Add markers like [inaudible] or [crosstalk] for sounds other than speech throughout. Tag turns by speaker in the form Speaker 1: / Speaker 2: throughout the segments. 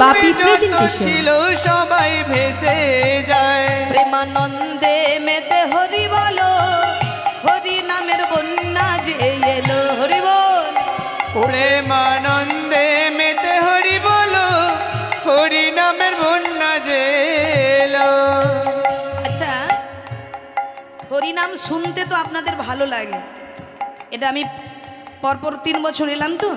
Speaker 1: বাপি
Speaker 2: যত ছিল সবাই ভেসে যায়।
Speaker 3: প্রেমানন্দে মেতে হরি বলো হরি নামের বন্যা যে এলো হরি বল।
Speaker 2: প্রেমানন্দে মেতে হরি বলো হরি নামের বন্যা যে এলো।
Speaker 3: আচ্ছা হরি নাম শুনতে তো আপনাদের ভালো লাগে। এটা আমি পরপর তিন বছর এলাম তো।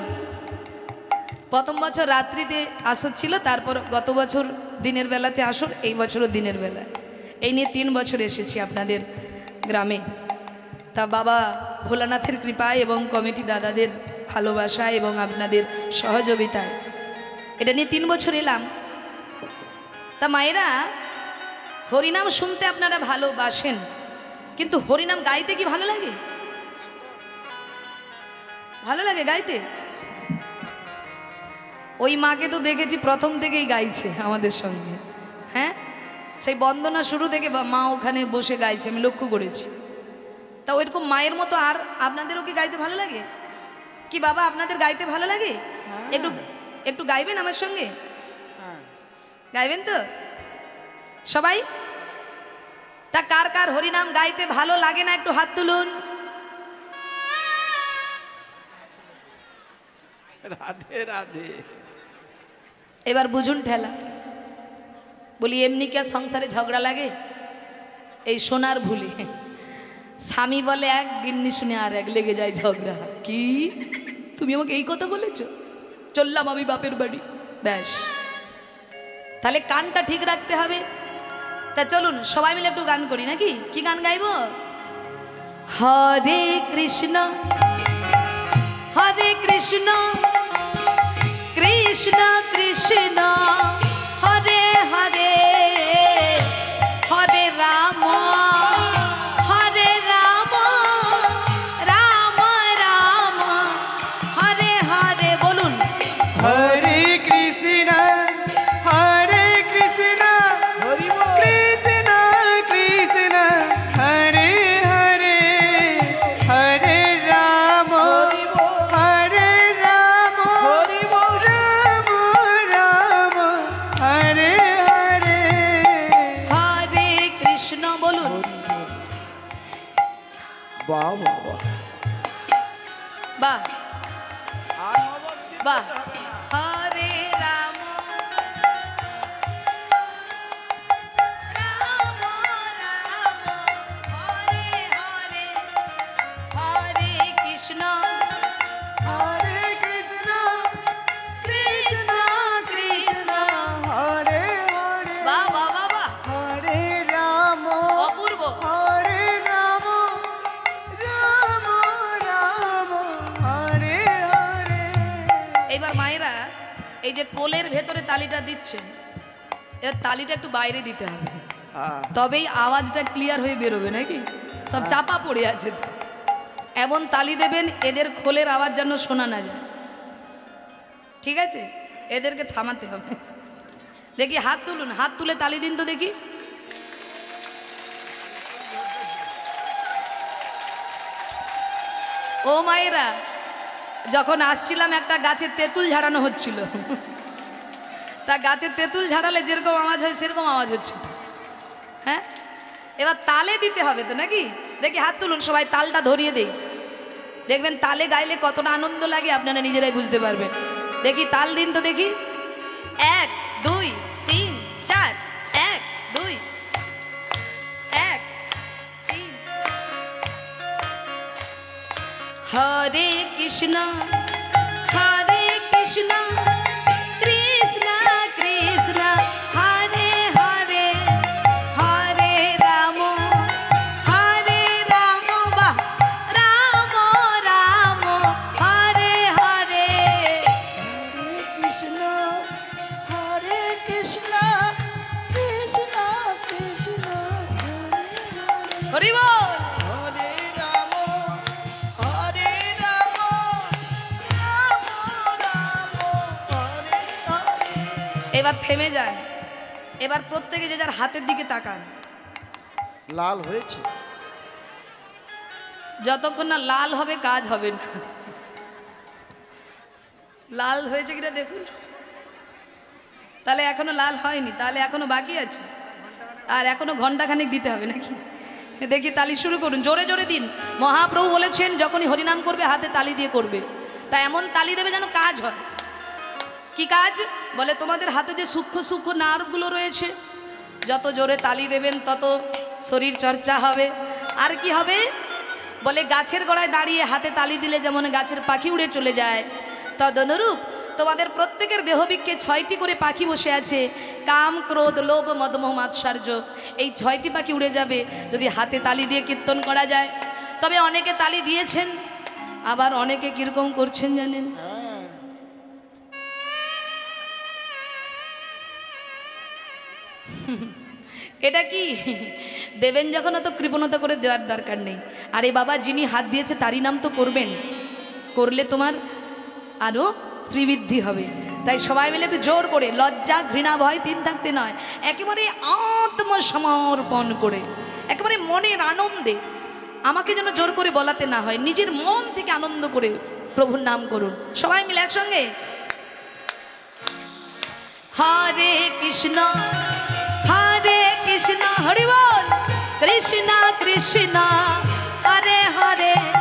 Speaker 3: প্রথম বছর রাত্রিতে আসর ছিল, তারপর গত বছর দিনের বেলাতে আসর, এই বছরও দিনের বেলা। এই নিয়ে তিন বছর এসেছি আপনাদের গ্রামে। তা বাবা ভোলানাথের কৃপায় এবং কমিটি দাদাদের ভালোবাসা এবং আপনাদের সহযোগিতায়। এটা নিয়ে তিন বছর এলাম। তা মায়েরা, হরিনাম শুনতে আপনারা ভালোবাসেন, কিন্তু হরিনাম গাইতে কি ভালো লাগে? ভালো লাগে গাইতে? ওই মাকে তো দেখেছি প্রথম থেকেই গাইছে আমাদের সঙ্গে। হ্যাঁ? সেই বন্দনা শুরু থেকে মা ওখানে বসে গাইছে আমি লক্ষ্য করেছি। তা ওইরকম মায়ের মতো আর আপনাদেরও কি গাইতে ভালো লাগে? কি বাবা আপনাদের গাইতে ভালো লাগে? একটু একটু গাইবেন আমার সঙ্গে? গাইবেন তো? সবাই? তা কার কার হরিনাম গাইতে ভালো লাগে না একটু হাত তুলুন।
Speaker 4: রাধে রাধে।
Speaker 3: এবার বুঝুন ঠেলা। বলি, এমনি কি সংসারে ঝগড়া লাগে? এই সোনার ভুলে। স্বামী বলে, এক গিন্নি শুনে আর এক লেগে যায় ঝগড়া। কি? তুমি আমাকে এই কথা বলেছ? চললাম আমি বাপের বাড়ি। ব্যাস। তাহলে কানটা ঠিক রাখতে হবে? তা চলুন, সবাই মিলে একটু গান করি নাকি? কি গান গাইব? হরে কৃষ্ণ হরে কৃষ্ণ কৃষ্ণ কৃষ্ণ হরে
Speaker 4: বাহ
Speaker 3: এই ভেতরে তালিটা দিচ্ছেন এবার তালিটা একটু বাইরে দিতে হবে।
Speaker 4: হ্যাঁ।
Speaker 3: তবেই আওয়াজটা ক্লিয়ার হয়ে বেরোবে নাকি? সব চাপা পড়ে আছে এমন তালি দেবেন এদের খোলের আওয়াজ যেন শোনা না যায়। ঠিক আছে? এদেরকে থামাতে হবে। দেখি হাত তুলুন হাত তুলে তালি দিন তো দেখি। ও মায়েরা যখন আসছিলাম একটা গাছে তেঁতুল ঝাড়ানো হচ্ছিল। তা গাছে তেঁতুল ঝাড়ালে যেরকম আওয়াজ হয়, সেরকম আওয়াজ হচ্ছে। হ্যাঁ? এবার তালে দিতে হবে তো নাকি? দেখি হাত তুলুন সবাই, তালটা ধরিয়ে দেই। দেখবেন তালে গাইলে কতটা আনন্দ লাগে, আপনারা নিজেরাই বুঝতে পারবেন। দেখি তাল দিন তো দেখি। এক, দুই, তিন, চার। এক, দুই। এক, তিন। হরে কৃষ্ণ হরে কৃষ্ণ। এবার থেমে যায়। এবার প্রত্যেকে যে যার হাতের দিকে তাকান।
Speaker 4: লাল হয়েছে।
Speaker 3: যতক্ষণ না লাল হবে কাজ হবে না। লাল হয়েছে কিনা দেখুন। তাহলে এখনও লাল হয়নি তাহলে এখনও বাকি আছে। আর এখনও ঘন্টাখানেক দিতে হবে নাকি? দেখি তালি শুরু করুন। জোরে জোরে দিন। মহাপ্রভু বলেছেন যখনই হরিনাম করবে হাতে তালি দিয়ে করবে। তা এমন তালি দেবে যেন কাজ হয়। কি কাজ? বলে, তোমাদের হাতে যে সূক্ষ্ম সূক্ষ্ম নার্ভগুলো রয়েছে, যত জোরে তালি দেবেন তত শরীর চর্চা হবে। আর কি হবে? বলে, গাছের গোড়ায় দাঁড়িয়ে হাতে তালি দিলে যেমন গাছের পাখি উড়ে চলে যায়, তদনুরূপ তোমাদের প্রত্যেকের দেহবিক্ষে ছয়টি করে পাখি বসে আছে। কাম, ক্রোধ, লোভ মদমোহ মাৎসার্য, এই ছয়টি পাখি উড়ে যাবে যদি হাতে তালি দিয়ে কীর্তন করা যায়। তবে অনেকে তালি দিয়েছেন, আবার অনেকে কীরকম করছেন জানেন? এটা কি? দেবেন যখন অত কৃপণতা করে দেওয়ার দরকার নেই। আরে বাবা, যিনি হাত দিয়েছে তারই নাম তো করবেন। করলে তোমার আরও শ্রীবৃদ্ধি হবে। তাই সবাই মিলে একটু জোর করে, লজ্জা, ঘৃণা, ভয় তিন থাকতে নয়। একেবারে আত্মসমর্পণ করে, একেবারে মনের আনন্দে আমাকে যেন জোর করে বলাতে না হয়, নিজের মন থেকে আনন্দ করে প্রভুর নাম করুন। সবাই মিলে একসঙ্গে? হরে কৃষ্ণ। কৃষ্ণ হরিবল কৃষ্ণ কৃষ্ণ হরে হরে।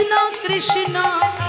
Speaker 4: কৃষ্ণ কৃষ্ণ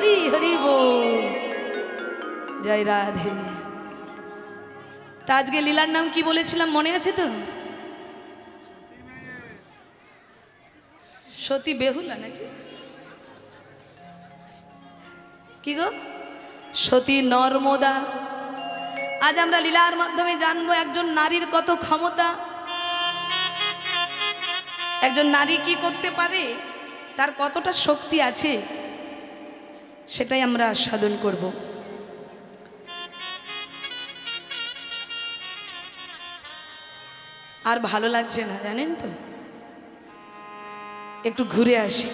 Speaker 4: হরি হরি
Speaker 3: বল। জয় রাধে। তা আজকে লীলার নাম কি বলেছিলাম মনে আছে তো? সতী বেহুলা নাকি? কি গো? সতী নর্মদা। আজ আমরা লীলার মাধ্যমে জানব একজন নারীর কত ক্ষমতা। একজন নারী কি করতে পারে? তার কতটা শক্তি আছে? সেটাই আমরা আস্বাদন করব। আর ভালো লাগছে না, জানেন তো? একটু ঘুরে আসি।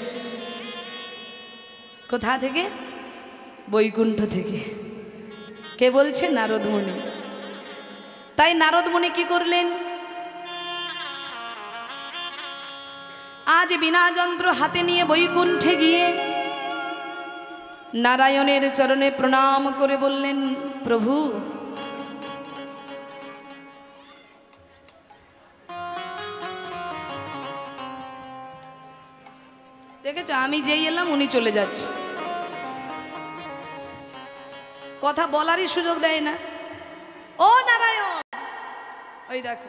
Speaker 3: কোথা থেকে? বৈকুণ্ঠ থেকে। কে বলছে? নারদমণি। তাই নারদমণি কি করলেন? আজ বিনা যন্ত্র হাতে নিয়ে বৈকুণ্ঠে গিয়ে নারায়ণের চরণে প্রণাম করে বললেন, প্রভু, দেখেছ, আমি যেই এলাম, উনি চলে যাচ্ছে। কথা বলারই সুযোগ দেয় না। ও নারায়ণ! ওই দেখো।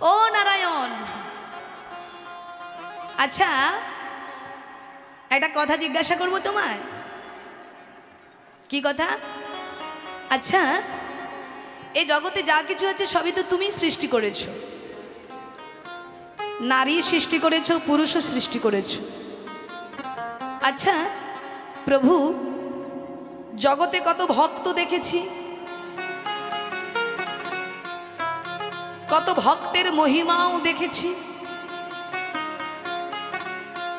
Speaker 3: ও নারায়ণ! আচ্ছা একটা কথা জিজ্ঞাসা করব তোমায়? কি কথা? আচ্ছা এই জগতে যা কিছু আছে সবই তো তুমি সৃষ্টি করেছ। নারী সৃষ্টি করেছ, পুরুষও সৃষ্টি করেছ। আচ্ছা প্রভু, জগতে কত ভক্ত দেখেছি। কত ভক্তের মহিমাও দেখেছি।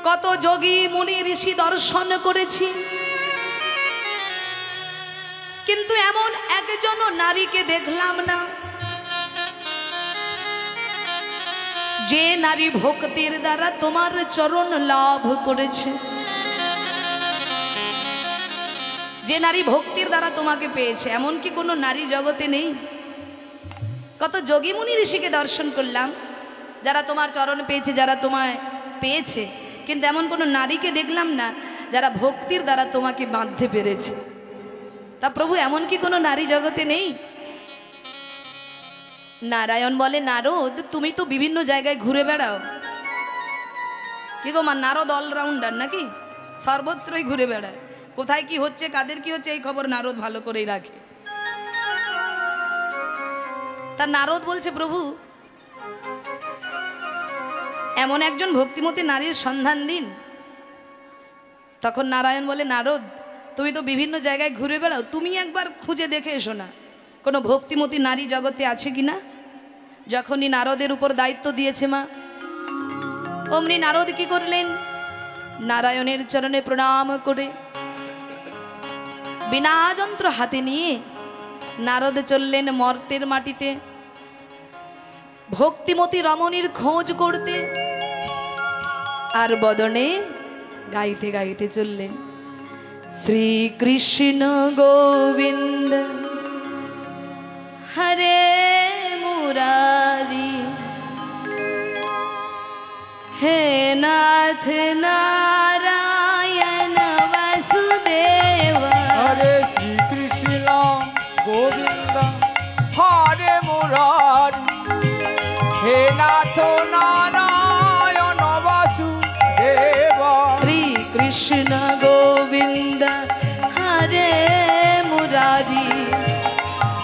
Speaker 3: কত যোগী মুনি ঋষি দর্শন করেছি। কিন্তু এমন একজনও নারীকে দেখলাম না। যে নারী ভক্তির দ্বারা তোমার চরণ লাভ করেছে। যে নারী ভক্তির দ্বারা তোমাকে পেয়েছে এমন কি কোনো নারী জগতে নেই। কত যোগীমুনি ঋষিকে দর্শন করলাম, যারা তোমার চরণ পেয়েছে, যারা তোমায় পেয়েছে। কিন্তু এমন কোনো নারীকে দেখলাম না যারা ভক্তির দ্বারা তোমাকে বাঁধতে পেরেছে। তা প্রভু, এমন কি কোনো নারী জগতে নেই? নারায়ণ বলে, নারদ, তুমি তো বিভিন্ন জায়গায় ঘুরে বেড়াও। কি গো মা, নারদ অলরাউন্ডার নাকি? সর্বত্রই ঘুরে বেড়ায়। কোথায় কি হচ্ছে, কাদের কি হচ্ছে, এই খবর নারদ ভালো করেই রাখে। তা নারদ বলছে, প্রভু এমন একজন ভক্তিমতী নারীর সন্ধান দিন। তখন নারায়ণ বলে, নারদ, তুমি তো বিভিন্ন জায়গায় ঘুরে বেড়াও, তুমি একবার খুঁজে দেখে এসো না। কোনো ভক্তিমতী নারী জগতে আছে কি না? যখনই নারদের উপর দায়িত্ব দিয়েছে মা, অমনি নারদ কি করলেন? নারায়ণের চরণে প্রণাম করে বিনা যন্ত্র হাতে নিয়ে নারদ চললেন মর্তের মাটিতে। ভক্তিমতী রমণীর খোঁজ করতে আর বদনে গাইতে গাইতে চললেন। শ্রীকৃষ্ণ গোবিন্দ, হরে মুরারি, হে নাথ নারায়ণ
Speaker 5: নাথ নারায়ণ বাসুদেব
Speaker 3: শ্রীকৃষ্ণ গোবিন্দ হরে মুরারি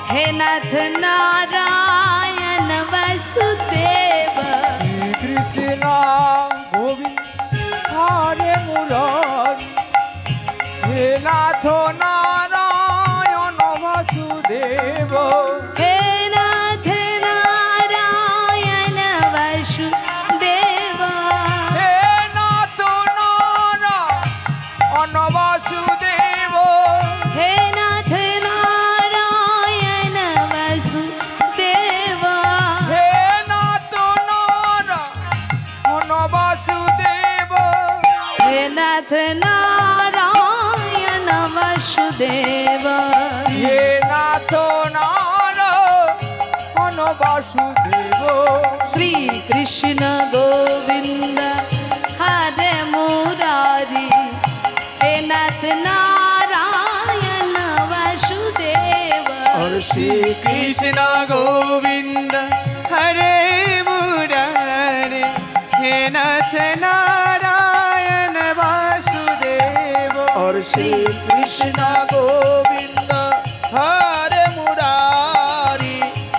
Speaker 3: হে নাথ নারায়ণ বাসুদেব
Speaker 5: শ্রীকৃষ্ণ গোবিন্দ হরে মুরারি হে নাথ নারায়ণ বাসুদেব
Speaker 3: বাসুদেব
Speaker 5: হে নাথ নারায়ণ বাসুদেব
Speaker 3: শ্রীকৃষ্ণ গোবিন্দ হরে মুরারি।
Speaker 5: হে নাথ নারায়ণ বাসুদেব।
Speaker 3: শ্রীকৃষ্ণ গোবিন্দ হরে শ্রী
Speaker 4: কৃষ্ণ গোবিন্দ হরে মুরারি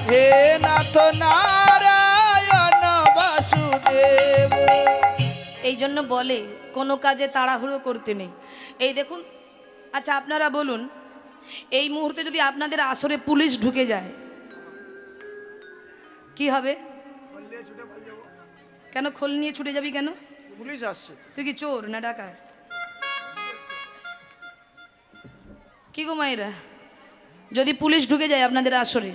Speaker 4: হে নাথ নারায়ণ বাসুদেব।
Speaker 3: এই জন্য বলে কোনো কাজে তাড়াহুড়ো করতে নেই। এই দেখুন আচ্ছা আপনারা বলুন এই মুহূর্তে যদি আপনাদের আসরে পুলিশ ঢুকে যায় কি হবে? কেন খোল নিয়ে ছুটে যাবি কেন?
Speaker 5: পুলিশ আসছে।
Speaker 3: তুই কি চোর না ডাকায় কি গো মায়েরা? যদি পুলিশ ঢুকে যায় আপনাদের আসরে,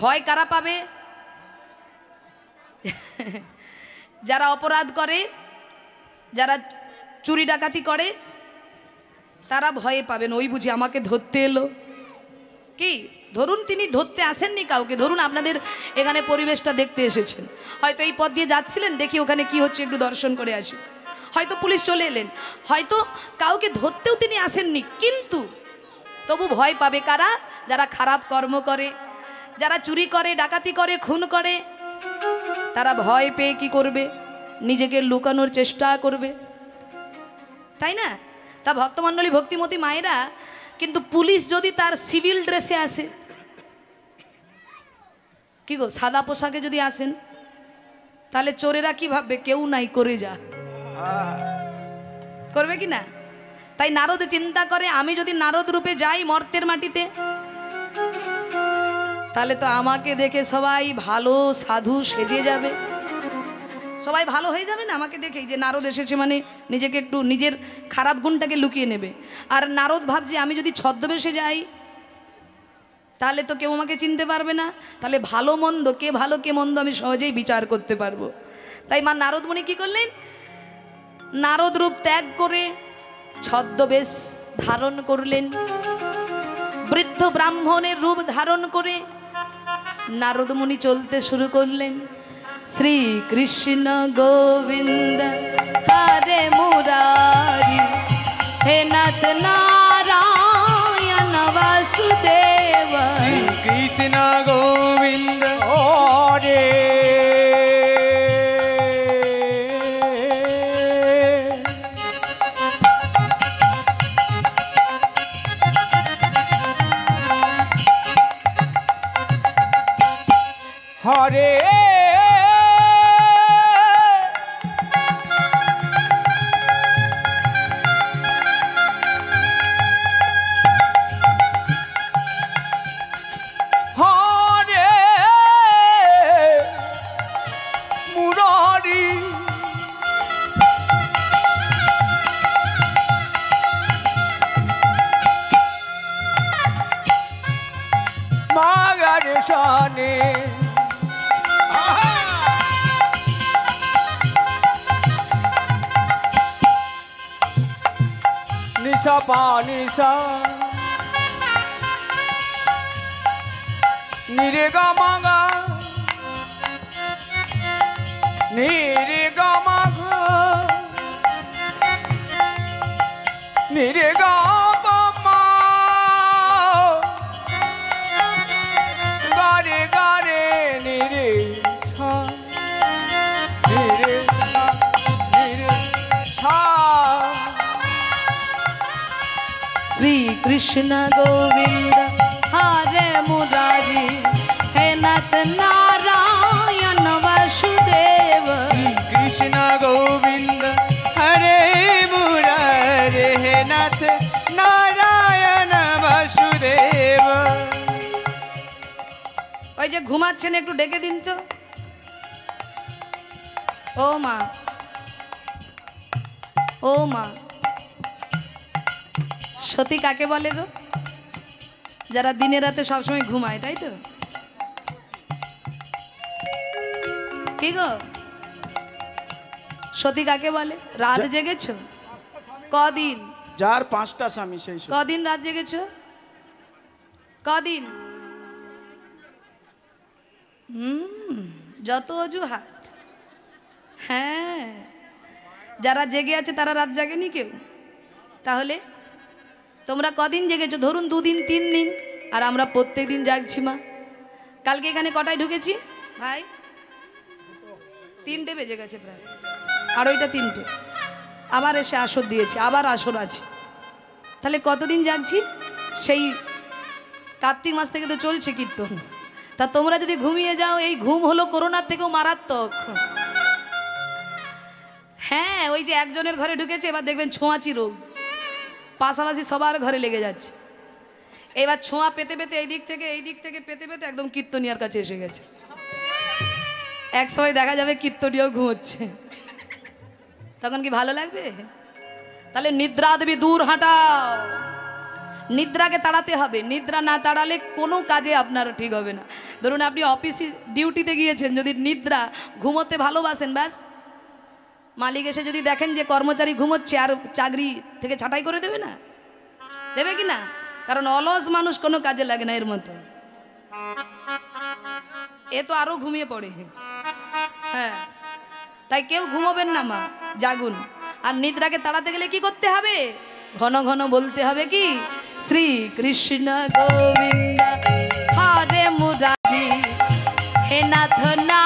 Speaker 3: ভয় কারা পাবে? যারা অপরাধ করে, যারা চুরি ডাকাতি করে, তারা ভয়ে পাবেন। ওই বুঝি আমাকে ধরতে এলো। কি? ধরুন তিনি ধরতে আসেননি কাউকে, ধরুন আপনাদের এখানে পরিবেশটা দেখতে এসেছেন। হয়তো এই পথ দিয়ে যাচ্ছিলেন, দেখি ওখানে কি হচ্ছে, একটু দর্শন করে আসি। হয়তো পুলিশ চলে এলেন। হয়তো কাউকে ধরতেও তিনি আসেননি, কিন্তু তবু ভয় পাবে কারা? যারা খারাপ কর্ম করে যারা চুরি করে ডাকাতি করে খুন করে তারা ভয় পেয়ে কি করবে? নিজেকে লুকানোর চেষ্টা করবে। তাই না? তা ভক্তমণ্ডলী ভক্তিমতী মায়েরা কিন্তু পুলিশ যদি তার সিভিল ড্রেসে আসে কি গো সাদা পোশাকে যদি আসেন তাহলে চোরেরা কি ভাববে? কেউ নাই করে যা। করবে কি না? তাই নারদ চিন্তা করে, আমি যদি নারদ রূপে যাই মর্তের মাটিতে, তাহলে তো আমাকে দেখে সবাই ভালো সাধু সেজে যাবে। সবাই ভালো হয়ে যাবে না আমাকে দেখেই যে নারদ এসেছে মানে নিজেকে একটু নিজের খারাপ গুণটাকে লুকিয়ে নেবে। আর নারদ ভাবছে, আমি যদি ছদ্মবেশে যাই, তাহলে তো কেউ আমাকে চিনতে পারবে না। তাহলে ভালো মন্দ, কে ভালো, কে মন্দ আমি সহজেই বিচার করতে পারব। তাই মা নারদমণি কি করলেন? নারদ রূপ ত্যাগ করে ছদ্মবেশ ধারণ করলেন। বৃদ্ধ ব্রাহ্মণের রূপ ধারণ করে নারদমণি চলতে শুরু করলেন। শ্রী কৃষ্ণ গোবিন্দ, হরে মুরারি, হে নাথ নারায়ণ।
Speaker 4: শানে নিশা পানিশা নিরে গা মাগা নিরে গা মাগা
Speaker 3: কৃষ্ণ গোবিন্দ হরে মুরারি। হে নাথ নারায়ণ বাসুদেব।
Speaker 2: কৃষ্ণ গোবিন্দ হরে মুরারে। হে নাথ নারায়ণ বাসুদেব।
Speaker 3: ওই যে ঘুমাচ্ছেন একটু ডেকে দিন তো। ও মা ও মা। সতী কাকে বলে গো? যারা দিনে রাতে সবসময় ঘুমায় তাই তো? কি গো? সতী কাকে বলে? রাত জেগেছো? কদিন?
Speaker 4: যার পাঁচটা স্বামী সেই
Speaker 3: কদিন রাত জেগেছো? কদিন? হুম যত অজুহাত। হ্যাঁ যারা জেগে আছে তারা রাত জাগেনি কেউ? তাহলে তোমরা কদিন জেগেছো? ধরুন দুদিন তিন দিন আর আমরা প্রত্যেক দিন জাগছি, মা। কালকে এখানে কটায় ঢুকেছি? ভাই? তিনটে বেজে গেছে প্রায়। আর ওইটা তিনটে। আবার এসে আসর দিয়েছে, আবার আসর আছে। তাহলে কতদিন জাগছি? সেই কার্তিক মাস থেকে তো চলছে কীর্তন। তা তোমরা যদি ঘুমিয়ে যাও, এই ঘুম হলো করোনার থেকেও মারাত্মক। হ্যাঁ ওই যে একজনের ঘরে ঢুকেছে, এবার দেখবেন ছোঁয়াচি রোগ। পাশাপাশি সবার ঘরে লেগে যাচ্ছে। এবার ছোঁয়া পেতে পেতে এই দিক থেকে, এই দিক থেকে পেতে পেতে একদম কীর্তনিয়ার কাছে এসে গেছে। এক সময় দেখা যাবে কীর্তনীয় ঘুমোচ্ছে। তখন কি ভালো লাগবে? তাহলে নিদ্রা দেবী দূর হাঁটাও। নিদ্রাকে তাড়াতে হবে। নিদ্রা না তাড়ালে কোনো কাজে আপনার ঠিক হবে না। ধরুন আপনি অফিসে ডিউটিতে গিয়েছেন, যদি নিদ্রা ঘুমোতে ভালোবাসেন, ব্যাস। মালিক এসে যদি দেখেন যে কর্মচারী ঘুমোচ্ছে, আর চাকরি থেকে ছাঁটাই করে দেবে না? দেবে কি না? কারণ অলস মানুষ কোনো কাজে লাগে না এর মতো এ তো আরও ঘুমিয়ে পড়ে। হ্যাঁ। তাই কেউ ঘুমোবেন না, মা। জাগুন। আর নিদ্রাকে তাড়াতে গেলে কি করতে হবে? ঘন ঘন বলতে হবে কি? শ্রী কৃষ্ণ গোবিন্দ, হরে মুরারি, হে নাথ নারায়ণ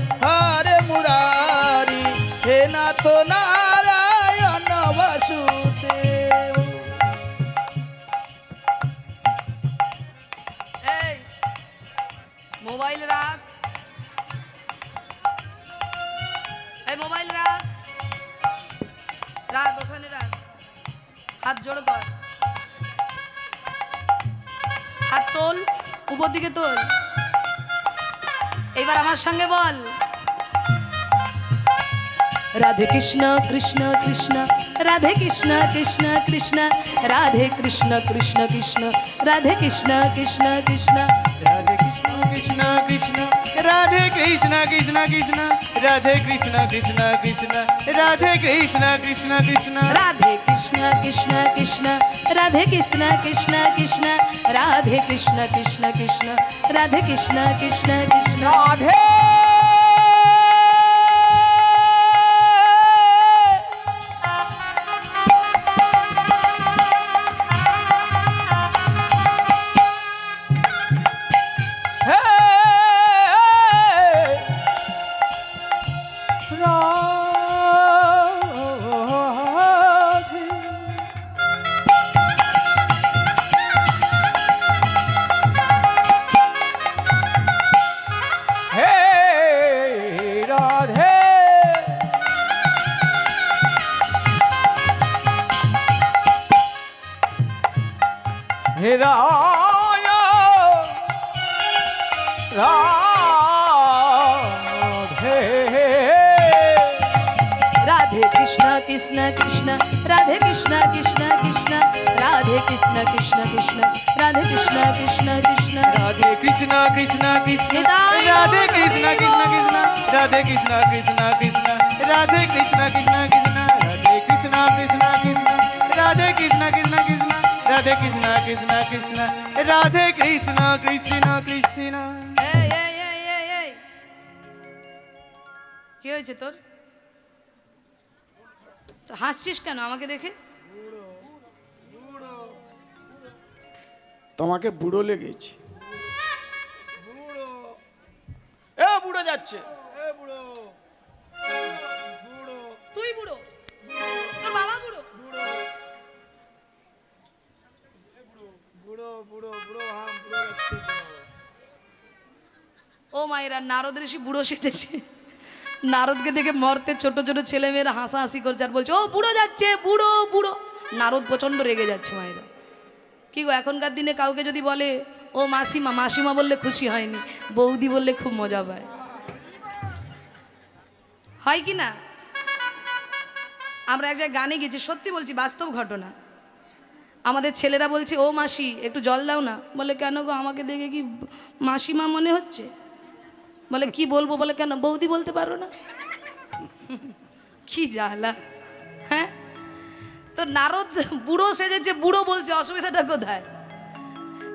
Speaker 3: উপর দিকে তোল এবার আমার সঙ্গে বল। রাধে কৃষ্ণ কৃষ্ণ কৃষ্ণ রাধে কৃষ্ণ কৃষ্ণ কৃষ্ণ রাধে কৃষ্ণ কৃষ্ণ কৃষ্ণ রাধে কৃষ্ণ কৃষ্ণ কৃষ্ণ।
Speaker 2: রাধে কৃষ্ণ কৃষ্ণ
Speaker 4: राधे कृष्णा कृष्णा कृष्णा।
Speaker 3: राधे कृष्णा कृष्णा कृष्णा। राधे कृष्णा कृष्णा कृष्णा। राधे कृष्णा कृष्णा कृष्णा। राधे कृष्णा कृष्णा कृष्णा।
Speaker 2: राधे
Speaker 3: कृष्णा
Speaker 2: कृष्णा कृष्णा। राधे कृष्णा कृष्णा कृष्णा। राधे कृष्णा कृष्णा कृष्णा। राधे कृष्णा कृष्णा कृष्णा। राधे कृष्णा कृष्णा कृष्णा। राधे कृष्णा कृष्णा कृष्णा। राधे कृष्णा कृष्णा
Speaker 3: कृष्णा। राधे कृष्णा कृष्णा कृष्णा। কি হয়েছে তোর? তো হাসছিস কেন? আমাকে দেখে?
Speaker 4: তোমাকে বুড়ো লেগেছে। বুড়ো।
Speaker 3: এ বুড়ো যাচ্ছে। মায়েরা নারদ ঋষি বুড়ো সেজেছে। নারদকে দেখে মরতে ছোট ছোট ছেলেমেয়েরা হাসাহাসি করছে আর বলছে, ও, বুড়ো যাচ্ছে, বুড়ো বুড়ো। নারদ প্রচণ্ড রেগে যাচ্ছে মায়েরা। কি গো, এখনকার দিনে কাউকে যদি বলে, ও মাসিমা মাসিমা বললে খুশি হয়নি, বৌদি বললে খুব মজা পায়। হয় কি না? আমরা এক জায়গায় গানে গেছি, সত্যি বলছি, বাস্তব ঘটনা। আমাদের ছেলেরা বলছে, ও মাসি, একটু জল দাও না। বলে, কেন গো, আমাকে দেখে কি মাসিমা মনে হচ্ছে? বলে, কি বলব বলে কেন? বৌদি বলতে পারো না? কি জ্বালা হ্যাঁ? তো নারদ বুড়ো সেজেছে, বুড়ো বলছে, অসুবিধাটা কোথায়?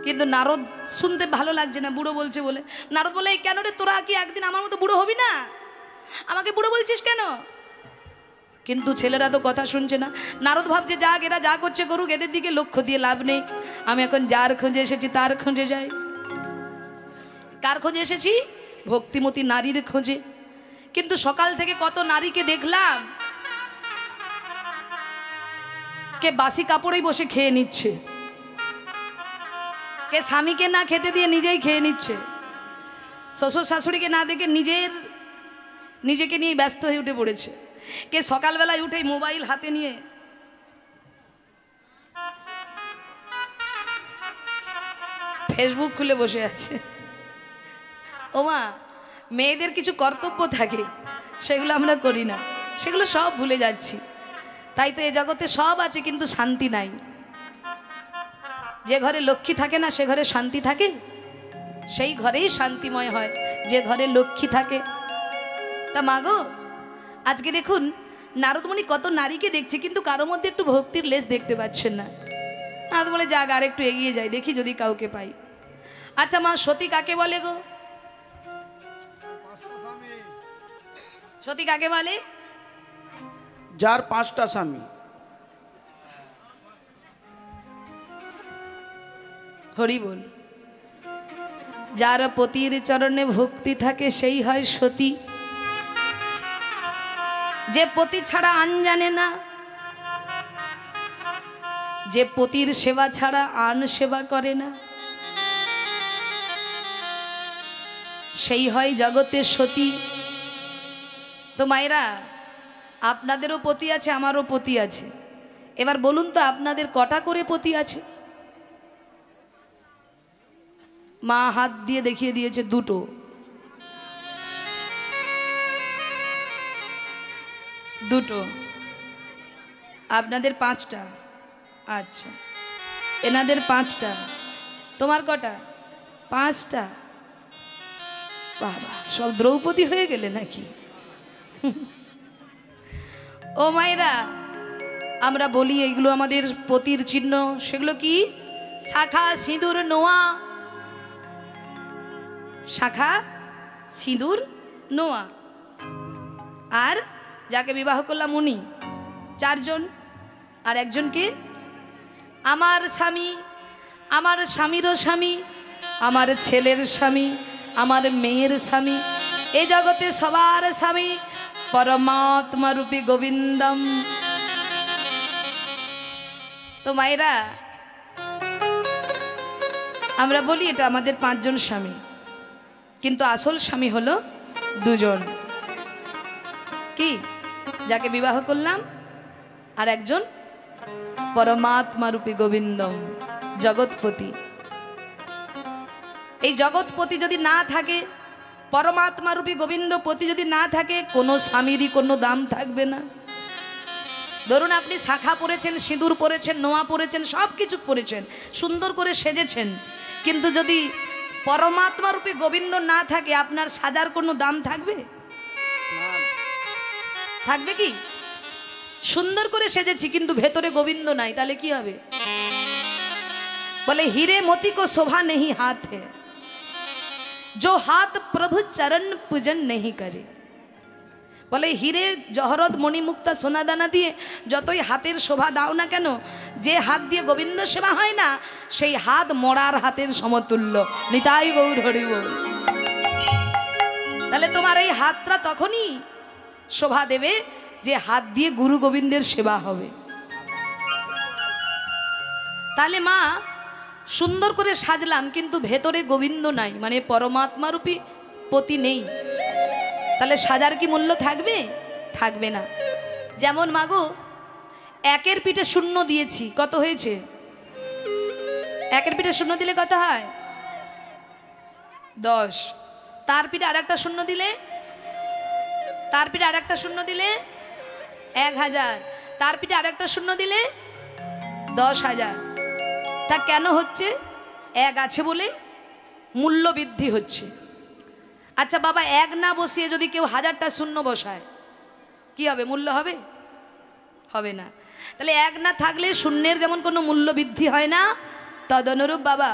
Speaker 3: কিন্তু নারদ শুনতে ভালো লাগছে না, বুড়ো বলছে বলে। নারদ বলে, "এই কেন রে, তোরা কি একদিন আমার মতো বুড়ো হবি না? আমাকে বুড়ো বলছিস কেন? কিন্তু ছেলেরা তো কথা শুনছে না। নারদ ভাবছে, যাক, এরা যা করছে করুক, এদের দিকে লক্ষ্য দিয়ে লাভ নেই। আমি এখন যার খোঁজে এসেছি, তার খোঁজে যাই। কার খোঁজে এসেছি? ভক্তিমতী নারীর খোঁজে। কিন্তু সকাল থেকে কত নারীকে দেখলাম, কে বাসি কাপড়েই বসে খেয়ে নিচ্ছে। কে স্বামীকে না খেতে দিয়ে নিজেই খেয়ে নিচ্ছে। শ্বশুর শাশুড়িকে না দেখে নিজের, নিজেকে নিয়ে ব্যস্ত হয়ে উঠে পড়েছে। কে সকালবেলায় উঠেই মোবাইল হাতে নিয়ে ফেসবুক খুলে বসে আছে। ওমা, মেয়েদের কিছু কর্তব্য থাকে, সেগুলো আমরা করি না, সেগুলো সব ভুলে যাচ্ছি। তাই তো এ জগতে সব আছে, কিন্তু শান্তি নাই। যে ঘরে লক্ষ্মী থাকে না, সে ঘরে শান্তি থাকে? সেই ঘরেই শান্তিময় হয়, যে ঘরে লক্ষ্মী থাকে। তা মাগো আজকে দেখুন, নারদমণি কত নারীকে দেখছে, কিন্তু কারও মধ্যে একটু ভক্তির লেস দেখতে পাচ্ছেন না। নারদ বলে যাক আর একটু এগিয়ে যাই, দেখি যদি কাউকে পাই। আচ্ছা মা, সতী কাকে বলে গো? সতী কাকে বলে?
Speaker 4: যার পাঁচটা স্বামী।
Speaker 3: হরি বল। যার পতির চরণে ভক্তি থাকে সেই হয় সতী। যে পতি ছাড়া আন জানে না যে পতির সেবা ছাড়া আন সেবা করে না সেই হয় জগতে সতী। তো মায়েরা, আপনাদেরও পতি আছে, আমারও পতি আছে। এবার বলুন তো, আপনাদের কটা করে পতি আছে? মা হাত দিয়ে দেখিয়ে দিয়েছে দুটো। দুটো। আপনাদের পাঁচটা। আচ্ছা। এনাদের পাঁচটা। তোমার কটা? পাঁচটা। বাবা, সব দ্রৌপদী হয়ে গেলে নাকি? ও মায়েরা, আমরা বলি এগুলো আমাদের পতির চিহ্ন। সেগুলো কি? শাখা সিঁদুর নোয়া। শাখা সিঁদুর নোয়া। আর যাকে বিবাহ করলাম উনি, চারজন। আর একজনকে? আমার স্বামী, আমার স্বামীরও স্বামী, আমার ছেলের স্বামী, আমার মেয়ের স্বামী। এ জগতে সবার স্বামী পরমাত্মা রূপী গোবিন্দম। তো মায়েরা, আমরা বলি এটা আমাদের পাঁচজন স্বামী, কিন্তু আসল স্বামী হলো দুজন। কি? যাকে বিবাহ করলাম, আর একজন পরমাত্মা রূপী গোবিন্দম, জগৎপতি। এই জগৎপতি যদি না থাকে পরমাত্মা রূপী গোবিন্দপতি যদি না থাকে, কোনো স্বামীরই কোনো দাম থাকবে না। ধরুন আপনি শাখা পরেছেন, সিঁদুর পরেছেন, নোয়া পরেছেন সব কিছু পরেছেন, সুন্দর করে সেজেছেন। কিন্তু যদি পরমাত্মা রূপী গোবিন্দ না থাকে, আপনার সাজার কোনো দাম থাকবে? থাকবে কি? সুন্দর করে সেজেছি, কিন্তু ভেতরে গোবিন্দ নাই, তাহলে কি হবে? বলে, হিরে মতি কো শোভা নেই হাত है जो हाथ प्रभु चरण पूजन नहीं करे বলে হিরে জহরত মণিমুক্তা সোনাদানা দিয়ে যতই হাতের শোভা দাও না কেন যে হাত দিয়ে গোবিন্দ সেবা হয় না সেই হাত মরার হাতের সমতুল্য নিতাই গৌর হরিব তাহলে তোমার এই হাতটা তখনই শোভা দেবে যে হাত দিয়ে গুরু গোবিন্দের সেবা হবে তাহলে মা সুন্দর করে সাজলাম, কিন্তু ভেতরে গোবিন্দ নাই মানে পরমাত্মা রূপী পতি নেই। তাহলে সাজার কি মূল্য থাকবে? থাকবে না। যেমন মাগো, একের পিঠে শূন্য দিয়েছি, কত হয়েছে? একের পিঠে শূন্য দিলে কত হয়? দশ। তার পিঠে আর একটা শূন্য দিলে? তার পিঠে আর একটা শূন্য দিলে? এক হাজার। তার পিঠে আর একটা শূন্য দিলে? দশ হাজার। তা কেন হচ্ছে? এক আছে বলে মূল্য বৃদ্ধি হচ্ছে। আচ্ছা বাবা, এক না বসিয়ে যদি কেউ হাজারটা শূন্য বসায়, কি হবে? মূল্য হবে? হবে না। তাহলে এক না থাকলে শূন্যের যেমন কোনো মূল্য বৃদ্ধি হয় না, তদনুরূপ বাবা,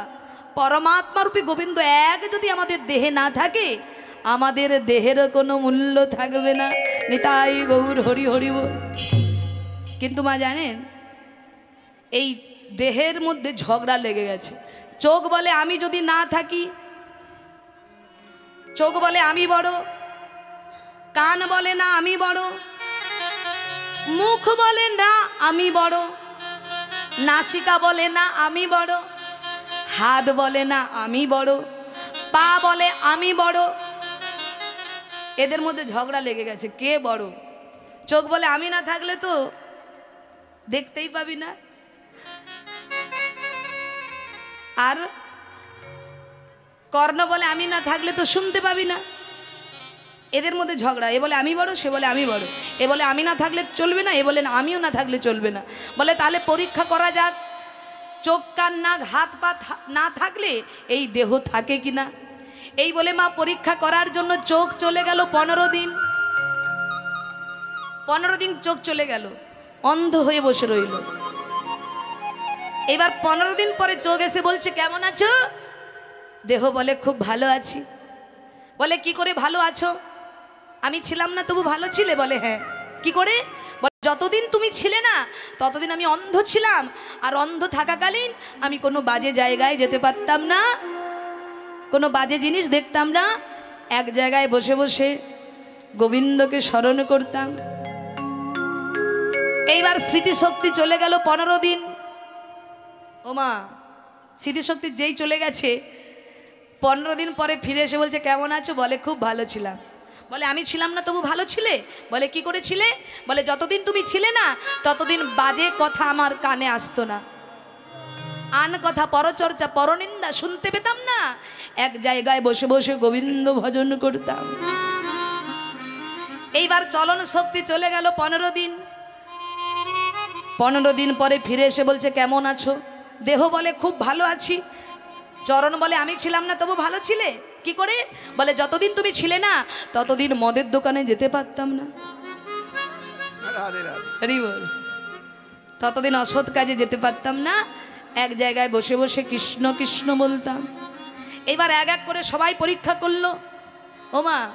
Speaker 3: পরমাত্মারূপী গোবিন্দ এক যদি আমাদের দেহে না থাকে, আমাদের দেহেরও কোনো মূল্য থাকবে না। নিতাই গৌর হরি হরি কিন্তু মা জানেন, এই দেহের মধ্যে ঝগড়া লেগে গেছে। চোখ বলে, আমি যদি না থাকি? চোখ বলে, আমি বড়। কান বলে, না, আমি বড়। মুখ বলে, না, আমি বড়। নাসিকা বলে, না, আমি বড়। হাত বলে, না, আমি বড়। পা বলে, আমি বড়। এদের মধ্যে ঝগড়া লেগে গেছে, কে বড়? চোখ বলে, আমি না থাকলে তো দেখতেই পাবি না। আর কর্ণ বলে, আমি না থাকলে তো শুনতে পাবি না। এদের মধ্যে ঝগড়া, এ বলে, আমি বড়, সে বলে, আমি বড়। এ বলে, আমি না থাকলে চলবে না। এ বলে আমিও না থাকলে চলবে না। বলে, তাহলে পরীক্ষা করা যাক, চোখ, কান, নাক, হাত, পা না থাকলে এই দেহ থাকে কি না? এই বলে, মা, পরীক্ষা করার জন্য চোখ চলে গেল পনেরো দিন। পনেরো দিন চোখ চলে গেল, অন্ধ হয়ে বসে রইল। এবার পনেরো দিন পরে চোখ এসে বলছে, কেমন আছো? দেহ বলে, খুব ভালো আছি। বলে, কি করে ভালো আছো? আমি ছিলাম না, তবু ভালো ছিলে? বলে হ্যাঁ। কি করে? যতদিন তুমি ছিলে না, ততদিন আমি অন্ধ ছিলাম। আর অন্ধ থাকাকালীন আমি কোনো বাজে জায়গায় যেতে পারতাম না। কোনো বাজে জিনিস দেখতাম না। এক জায়গায় বসে বসে গোবিন্দকে স্মরণ করতাম। এইবার স্মৃতিশক্তি চলে গেল পনেরো দিন। ওমা, স্মৃতিশক্তি যেই চলে গেছে, পনেরো দিন পরে ফিরে এসে বলছে, কেমন আছো? বলে, খুব ভালো ছিলাম। বলে, আমি ছিলাম না, তবু ভালো ছিলে? বলে, কি করে ছিলে বলে, যতদিন তুমি ছিলে না, ততদিন বাজে কথা আমার কানে আসতো না। আন কথা পরচর্চা, পরনিন্দা শুনতে পেতাম না। এক জায়গায় বসে বসে গোবিন্দ ভজন করতাম। এইবার চলন শক্তি চলে গেল পনেরো দিন। পনেরো দিন পরে ফিরে এসে বলছে, কেমন আছো? দেহ বলে খুব ভালো আছি। চরণ বলে আমি ছিলাম না তবু ভালো ছিলে? কি করে? বলে যতদিন তুমি ছিলে না ততদিন মদের দোকানে যেতে পারতাম না। বল। ততদিন অসৎ কাজে যেতে পারতাম না এক জায়গায় বসে বসে কৃষ্ণ কৃষ্ণ বলতাম। এবার এক এক করে সবাই পরীক্ষা করল। ওমা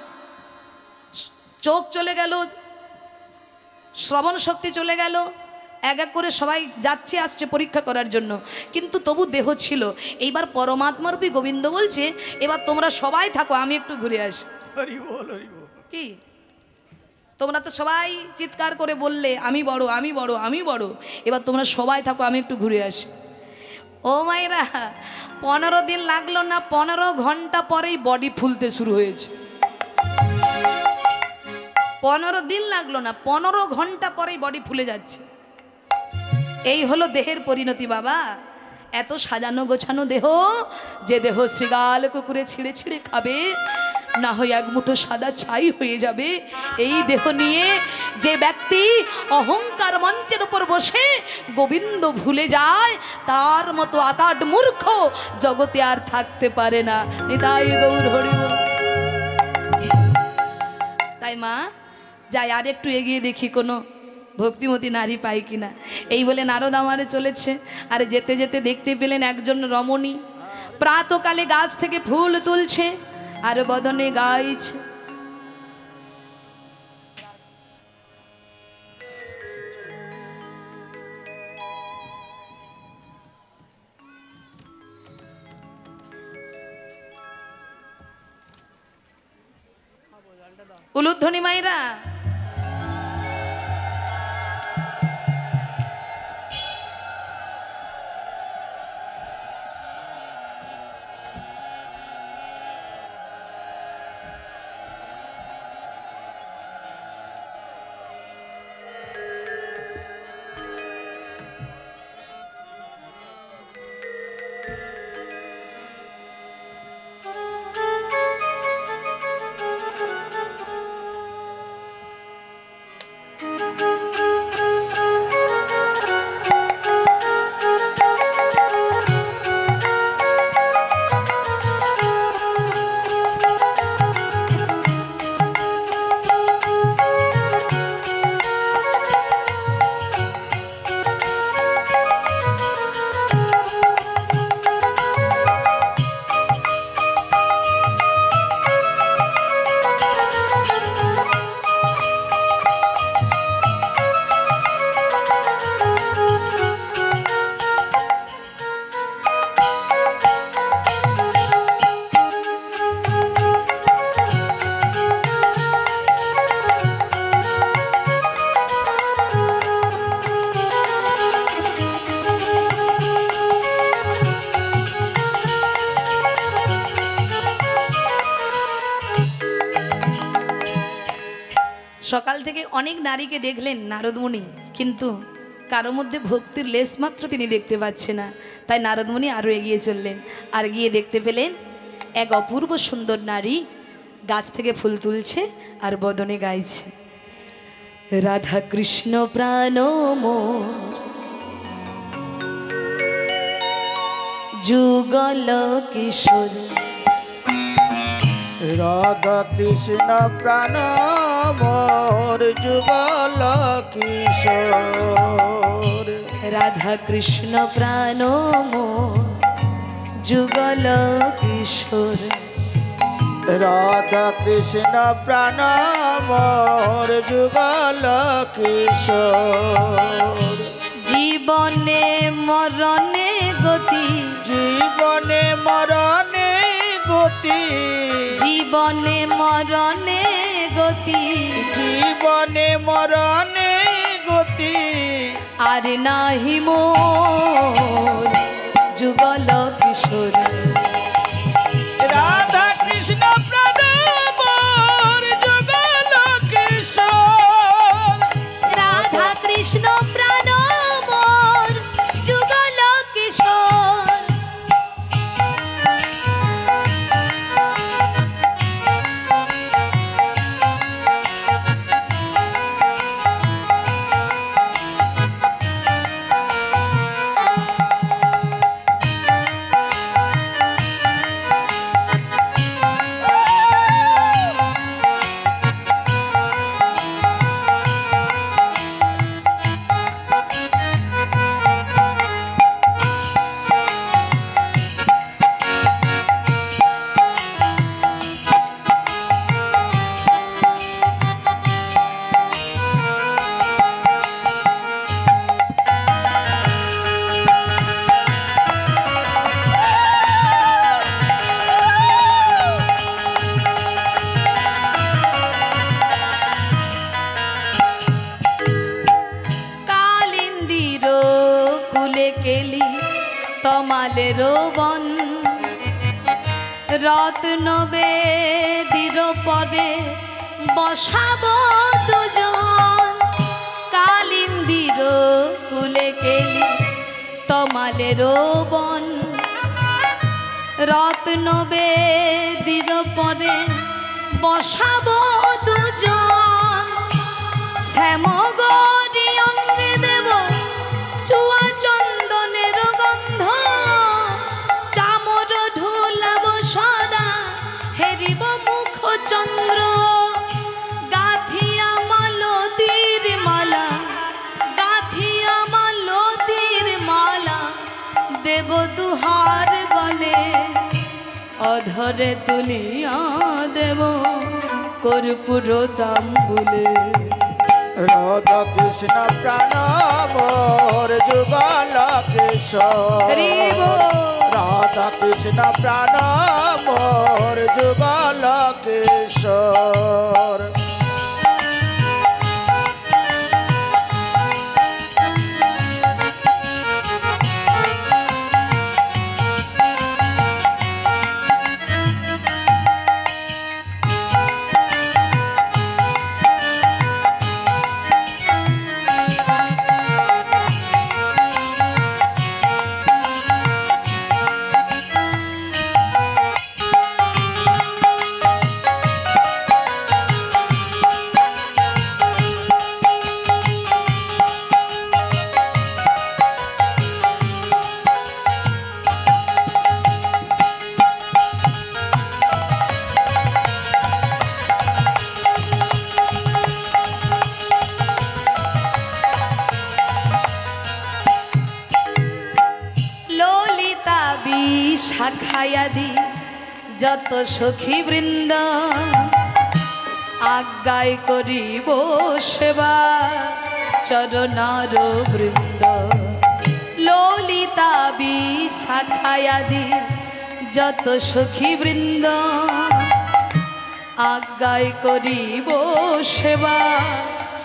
Speaker 3: চোখ চলে গেল শ্রবণ শক্তি চলে গেল এক এক করে সবাই যাচ্ছে আসছে পরীক্ষা করার জন্য। কিন্তু তবু দেহ ছিল। এইবার পরমাত্মারূপী গোবিন্দ বলছে এবার তোমরা সবাই থাকো আমি একটু ঘুরে আসি। কি? তোমরা তো সবাই চিৎকার করে বললে আমি বড় আমি বড় আমি বড়। এবার তোমরা সবাই থাকো আমি একটু ঘুরে আসি। ও মাইরা পনেরো দিন লাগল না পনেরো ঘণ্টা পরেই বডি ফুলতে শুরু হয়েছে। পনেরো দিন লাগল না পনেরো ঘণ্টা পরেই বডি ফুলে যাচ্ছে। এই হলো দেহের পরিণতি বাবা। এত সাজানো গোছানো দেহ, যে দেহ শ্রীগাল কুকুরে ছিঁড়ে ছিঁড়ে খাবে, না হয় এক মুঠো সাদা ছাই হয়ে যাবে। এই দেহ নিয়ে যে ব্যক্তি অহংকার মঞ্চের উপর বসে গোবিন্দ ভুলে যায়, তার মতো আকাট মূর্খ জগতে আর থাকতে পারে না। নিতাই গৌর হরিব তাই মা, যাই আর একটু এগিয়ে দেখি কোনো ভক্তিমতী নারী পাই কিনা। এই বলে নারদ আমারে চলেছে। আর যেতে যেতে দেখতে পেলেন একজন রমণী। প্রাতকালে গাছ থেকে ফুল তুলছে আর বদনে গাইছে। উলুধ্বনি মাইরা থেকে অনেক নারীকে দেখলেন নারদমণি, কিন্তু কারও মধ্যে ভক্তির লেশ মাত্র তিনি দেখতে পাচ্ছে না। তাই নারদমণি আরও এগিয়ে চললেন আর গিয়ে দেখতে পেলেন এক অপূর্ব সুন্দর নারী গাছ থেকে ফুল তুলছে আর বদনে গাইছে। রাধা কৃষ্ণ প্রাণ যুগল কিশোর।
Speaker 4: রাধা কৃষ্ণ প্রাণ মোর যুগল কিশোর।
Speaker 3: রাধা কৃষ্ণ প্রাণ মোর যুগল কিশোর।
Speaker 4: রাধা কৃষ্ণ প্রাণ মোর যুগল কিশোর।
Speaker 3: জীবনে মরণে গতি।
Speaker 4: জীবনে মরণে গতি।
Speaker 3: জীবনে মরণে গতি।
Speaker 4: জীবনে মরণে গতি।
Speaker 3: আর নাহি মোর যুগল কিশোর।
Speaker 4: রাধা
Speaker 3: তমালের বন। রত্ন বেদির পরে বসাব দুজন। কালিন্দির কুলে কেলি তমালের বন। রত্ন বেদির পরে বসাব দুজন। শ্যামগরি অঙ্গে দেব চুয়া অধরে তুলিয়া দেব কর্পূর তাম্বুলে
Speaker 4: রাধা কৃষ্ণ প্রাণ মোর যুগল কিশোর।
Speaker 3: হরিব
Speaker 4: রাধা কৃষ্ণ প্রণাম যুগল কিশোর।
Speaker 3: যত সখী বৃন্দ আজ্ঞায় করিব সেবা। চরণার বৃন্দ, ললিতা বিশাখায়াদি, যত সখী বৃন্দ আজ্ঞায় করিব সেবা।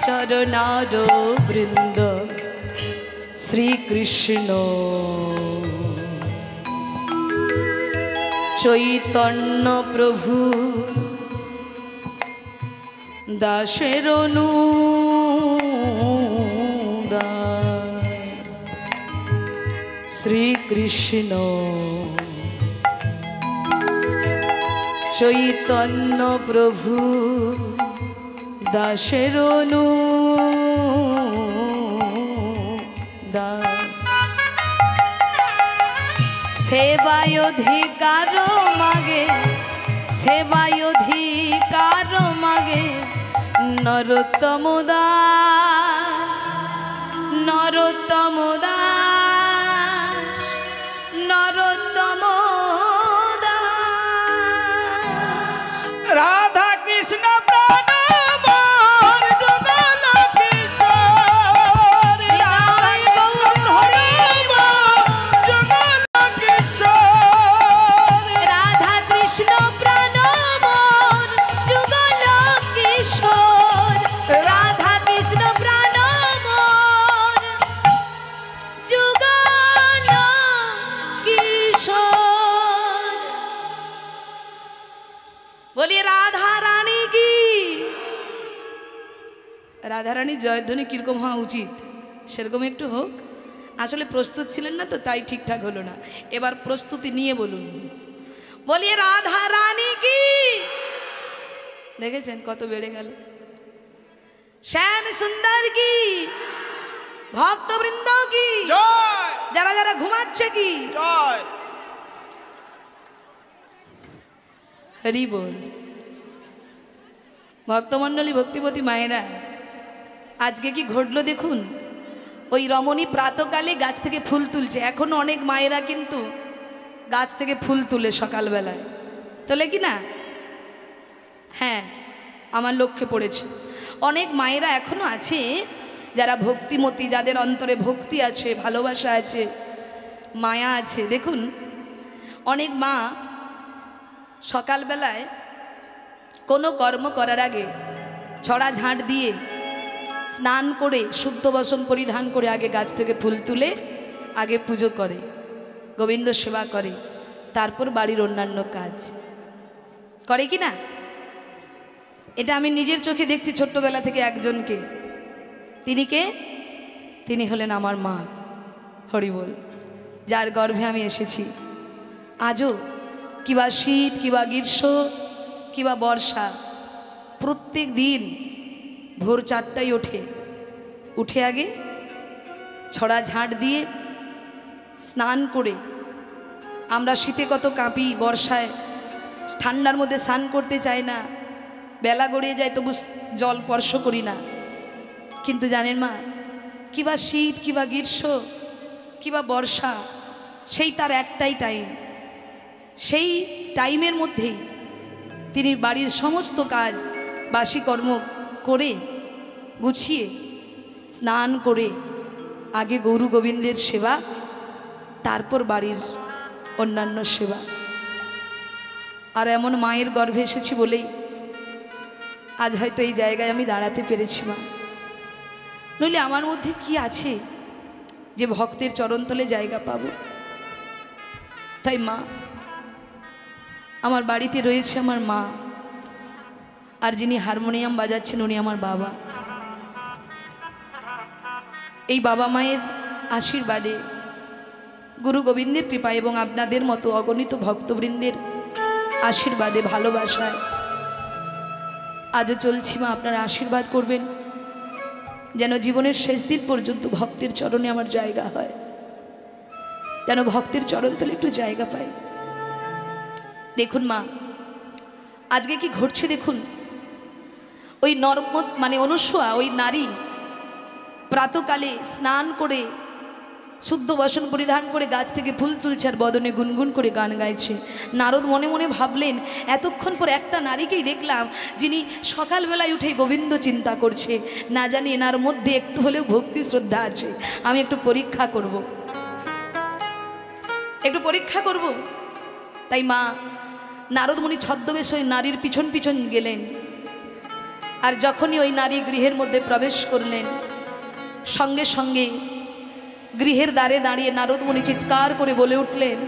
Speaker 3: চরণার বৃন্দ, শ্রীকৃষ্ণ। চৈতন্য প্রভু। দাসের শ্রীকৃষ্ণ। চৈতন্য প্রভু দাসের দাস সেবায় অধিকার মাগে সেবায় অধিকার মাগে নরোত্তম দাস নরোত্তম দাস
Speaker 4: রাধা
Speaker 3: রানী জয়ধ্বনি কীরকম হওয়া উচিত? সেরকম একটু হোক। আসলে প্রস্তুত ছিলেন না তো তাই ঠিকঠাক হলো না। এবার প্রস্তুতি নিয়ে বলুন। বলি রাধা রানী কি? দেখেছেন কত বেড়ে গেল? শ্যাম সুন্দর কি? ভক্তবৃন্দ কি? যারা যারা ঘুমাচ্ছে কি? হরি বল। ভক্তমণ্ডলী ভক্তিপতি মায়েরা আজকে কি ঘটলো দেখুন? ওই রমণী প্রাতকালে গাছ থেকে ফুল তুলছে। এখনও অনেক মায়েরা কিন্তু গাছ থেকে ফুল তুলে সকালবেলায়। তোলে কি না? হ্যাঁ আমার লক্ষ্যে পড়েছে। অনেক মায়েরা এখনও আছে যারা ভক্তিমতী, যাদের অন্তরে ভক্তি আছে, ভালোবাসা আছে, মায়া আছে। দেখুন, অনেক মা সকালবেলায় কোনো কর্ম করার আগে ছড়া ঝাঁট দিয়ে স্নান করে, শুদ্ধ বসন পরিধান করে আগে গাছ থেকে ফুল তুলে, আগে পুজো করে, গোবিন্দ সেবা করে, তারপর বাড়ির অন্যান্য কাজ। করে কি না? এটা আমি নিজের চোখে দেখছি ছোট্টবেলা থেকে একজনকে। তিনি কে? তিনি হলেন আমার মা হরিবল যার গর্ভে আমি এসেছি। আজও কিবা শীত কিবা গ্রীষ্ম কিবা বর্ষা, প্রত্যেক দিন ভোর চারটায় ওঠে। উঠে আগে ছড়া ঝাঁট দিয়ে স্নান করে আমরা শীতে কত কাঁপি, বর্ষায় ঠান্ডার মধ্যে স্নান করতে চাই না, বেলা গড়িয়ে যায় তবু জল স্পর্শ করি না। কিন্তু জানেন মা, কিবা শীত, কিবা গ্রীষ্ম, কিবা বর্ষা, সেই তার একটাই টাইম সেই টাইমের মধ্যেই তিনি বাড়ির সমস্ত কাজ, বাসি কর্ম করে গুছিয়ে, স্নান করে আগে গৌরু গোবিন্দের সেবা, তারপর বাড়ির অন্যান্য সেবা। আর এমন মায়ের গর্ভে এসেছি বলেই আজ হয়তো এই জায়গায় আমি দাঁড়াতে পেরেছি মা। নইলে আমার মধ্যে কি আছে যে ভক্তের চরণতলে জায়গা পাবো? তাই মা, আমার বাড়িতে রয়েছে আমার মা, আর যিনি হারমোনিয়াম বাজাচ্ছেন উনি আমার বাবা। এই বাবা মায়ের আশীর্বাদে গুরু গোবিন্দের কৃপা এবং আপনাদের মতো অগণিত ভক্তবৃন্দের আশীর্বাদে, ভালোবাসায় আজও চলছি মা, আপনারা আশীর্বাদ করবেন যেন জীবনের শেষ দিন পর্যন্ত ভক্তের চরণে আমার জায়গা হয়। যেন ভক্তের চরণ তলে একটু জায়গা পাই। দেখুন মা, আজকে কি ঘটছে দেখুন? ওই নর্মদ মানে অনুসুয়া, ওই নারী প্রাতকালে স্নান করে, শুদ্ধ বসন পরিধান করে গাছ থেকে ফুল তুলছে আর বদনে গুনগুন করে গান গাইছে নারদ মনে মনে ভাবলেন, এতক্ষণ পর একটা নারীকেই দেখলাম যিনি সকালবেলায় উঠে গোবিন্দ চিন্তা করছে না জানি এনার মধ্যে একটু হলেও ভক্তি শ্রদ্ধা আছে আমি একটু পরীক্ষা করব। একটু পরীক্ষা করব। তাই মা নারদমণি ছদ্মবেশ ওই নারীর পিছন পিছন গেলেন আর যখনই ওই নারী গৃহের মধ্যে প্রবেশ করলেন সঙ্গে সঙ্গে গৃহের দ্বারে দাঁড়িয়ে নারদমণি চিৎকার করে বলে উঠলেন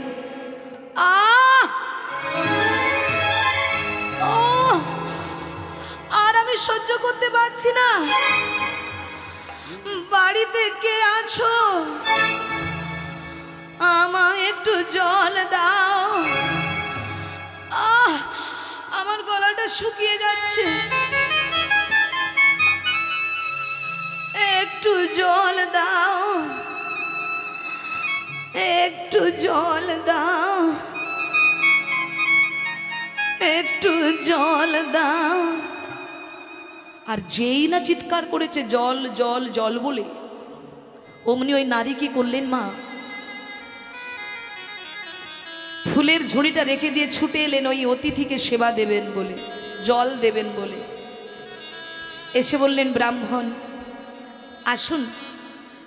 Speaker 3: আর আমি সহ্য করতে পারছি না। বাড়িতে কে আছো? আমায় একটু জল দাও। আহ! আমার গলাটা শুকিয়ে যাচ্ছে। একটু জল দাও। একটু জল দাও। একটু জল দাও। আর যেই না চিৎকার করেছে, জল জল জল বলে, অমনি ওই নারী কি করলেন মা? ফুলের ঝুড়িটা রেখে দিয়ে ছুটে এলেন, ওই অতিথিকে সেবা দেবেন বলে, জল দেবেন বলে। এসে বললেন, ব্রাহ্মণ আসুন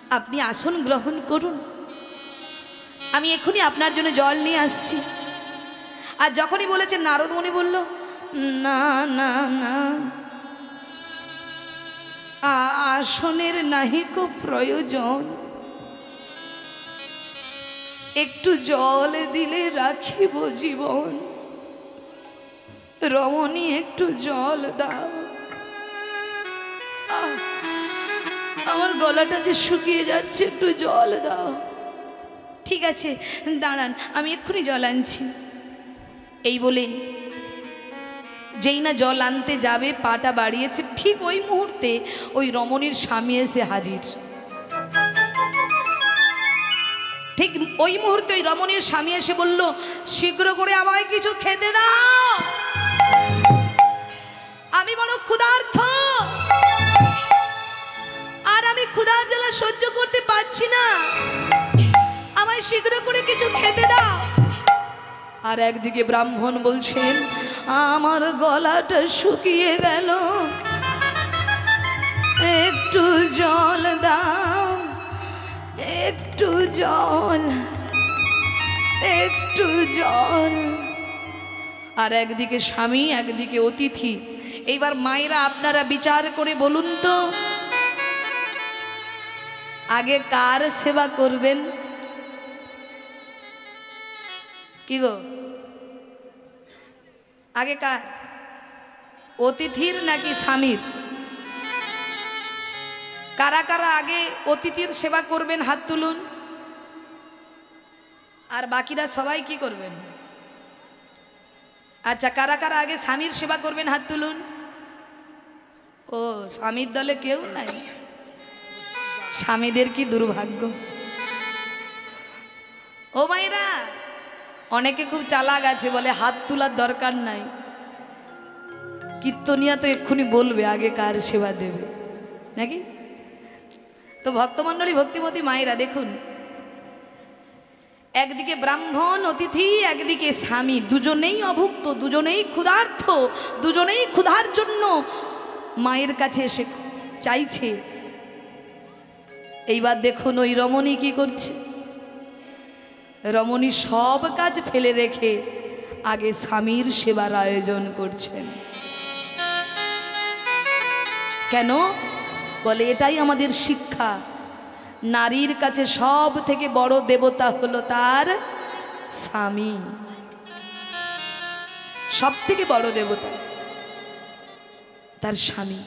Speaker 3: আপনি আসন গ্রহণ করুন। আমি এখনই আপনার জন্য জল নিয়ে আসছি। আর যখনই বলেছেন নারদ মুনি বলল না না না আসনের নাহি খুব প্রয়োজন। একটু জল দিলে রাখিব জীবন। রমণী একটু জল দাও। আহ, আমার গলাটা যে শুকিয়ে যাচ্ছে, একটু জল দাও। ঠিক আছে, দাঁড়ান, আমি এক্ষুনি জল আনছি। এই বলে যেই না জল আনতে যাবে, পাটা বাড়িয়েছে, ঠিক ওই মুহূর্তে ওই রমণীর স্বামী এসে হাজির। ঠিক ওই মুহূর্তে ওই রমণীর স্বামী এসে বলল, শীঘ্র করে আমায় কিছু খেতে দাও। আমি বড় ক্ষুধার্থ ক্ষুধার জ্বালা সহ্য করতে পারছি না। আমায় শীঘ্র করে কিছু খেতে দাও। আর একদিকে ব্রাহ্মণ বলছেন, আমার গলাটা শুকিয়ে গেল। একটু জল দাও, একটু জল একটু জল। আর একদিকে স্বামী, একদিকে অতিথি। এইবার মায়েরা আপনারা বিচার করে বলুন তো। আগে কার সেবা করবেন? কি গো? আগে কার অতিথির নাকি স্বামীর? কারা কারা আগে অতিথির সেবা করবেন হাত তুলুন? আর বাকিরা সবাই কি করবেন? আচ্ছা কারা কারা আগে স্বামীর সেবা করবেন হাত তুলুন? ও, স্বামীর দলে কেউ নাই? স্বামীদের কি দুর্ভাগ্য? ও মাইরা অনেকে খুব চালাক আছে, বলে হাত তোলার দরকার নাই। কীর্তনিয়া তো এক্ষুনি বলবে, আগে কার সেবা দেবে। নাকি? তো ভক্তমণ্ডলী, ভক্তিমতী মায়েরা, দেখুন। একদিকে ব্রাহ্মণ অতিথি, একদিকে স্বামী। দুজনেই অভুক্ত, দুজনেই ক্ষুধার্থ, দুজনেই ক্ষুধার জন্য মায়ের কাছে এসে চাইছে। এইবার দেখুন ওই রমণী কি করছে। রমণী সব কাজ ফেলে রেখে আগে স্বামীর সেবার আয়োজন করছেন। কেন? বলে এটাই আমাদের শিক্ষা। নারীর কাছে সব থেকে বড় দেবতা হলো তার স্বামী। সব থেকে বড় দেবতা তার স্বামী।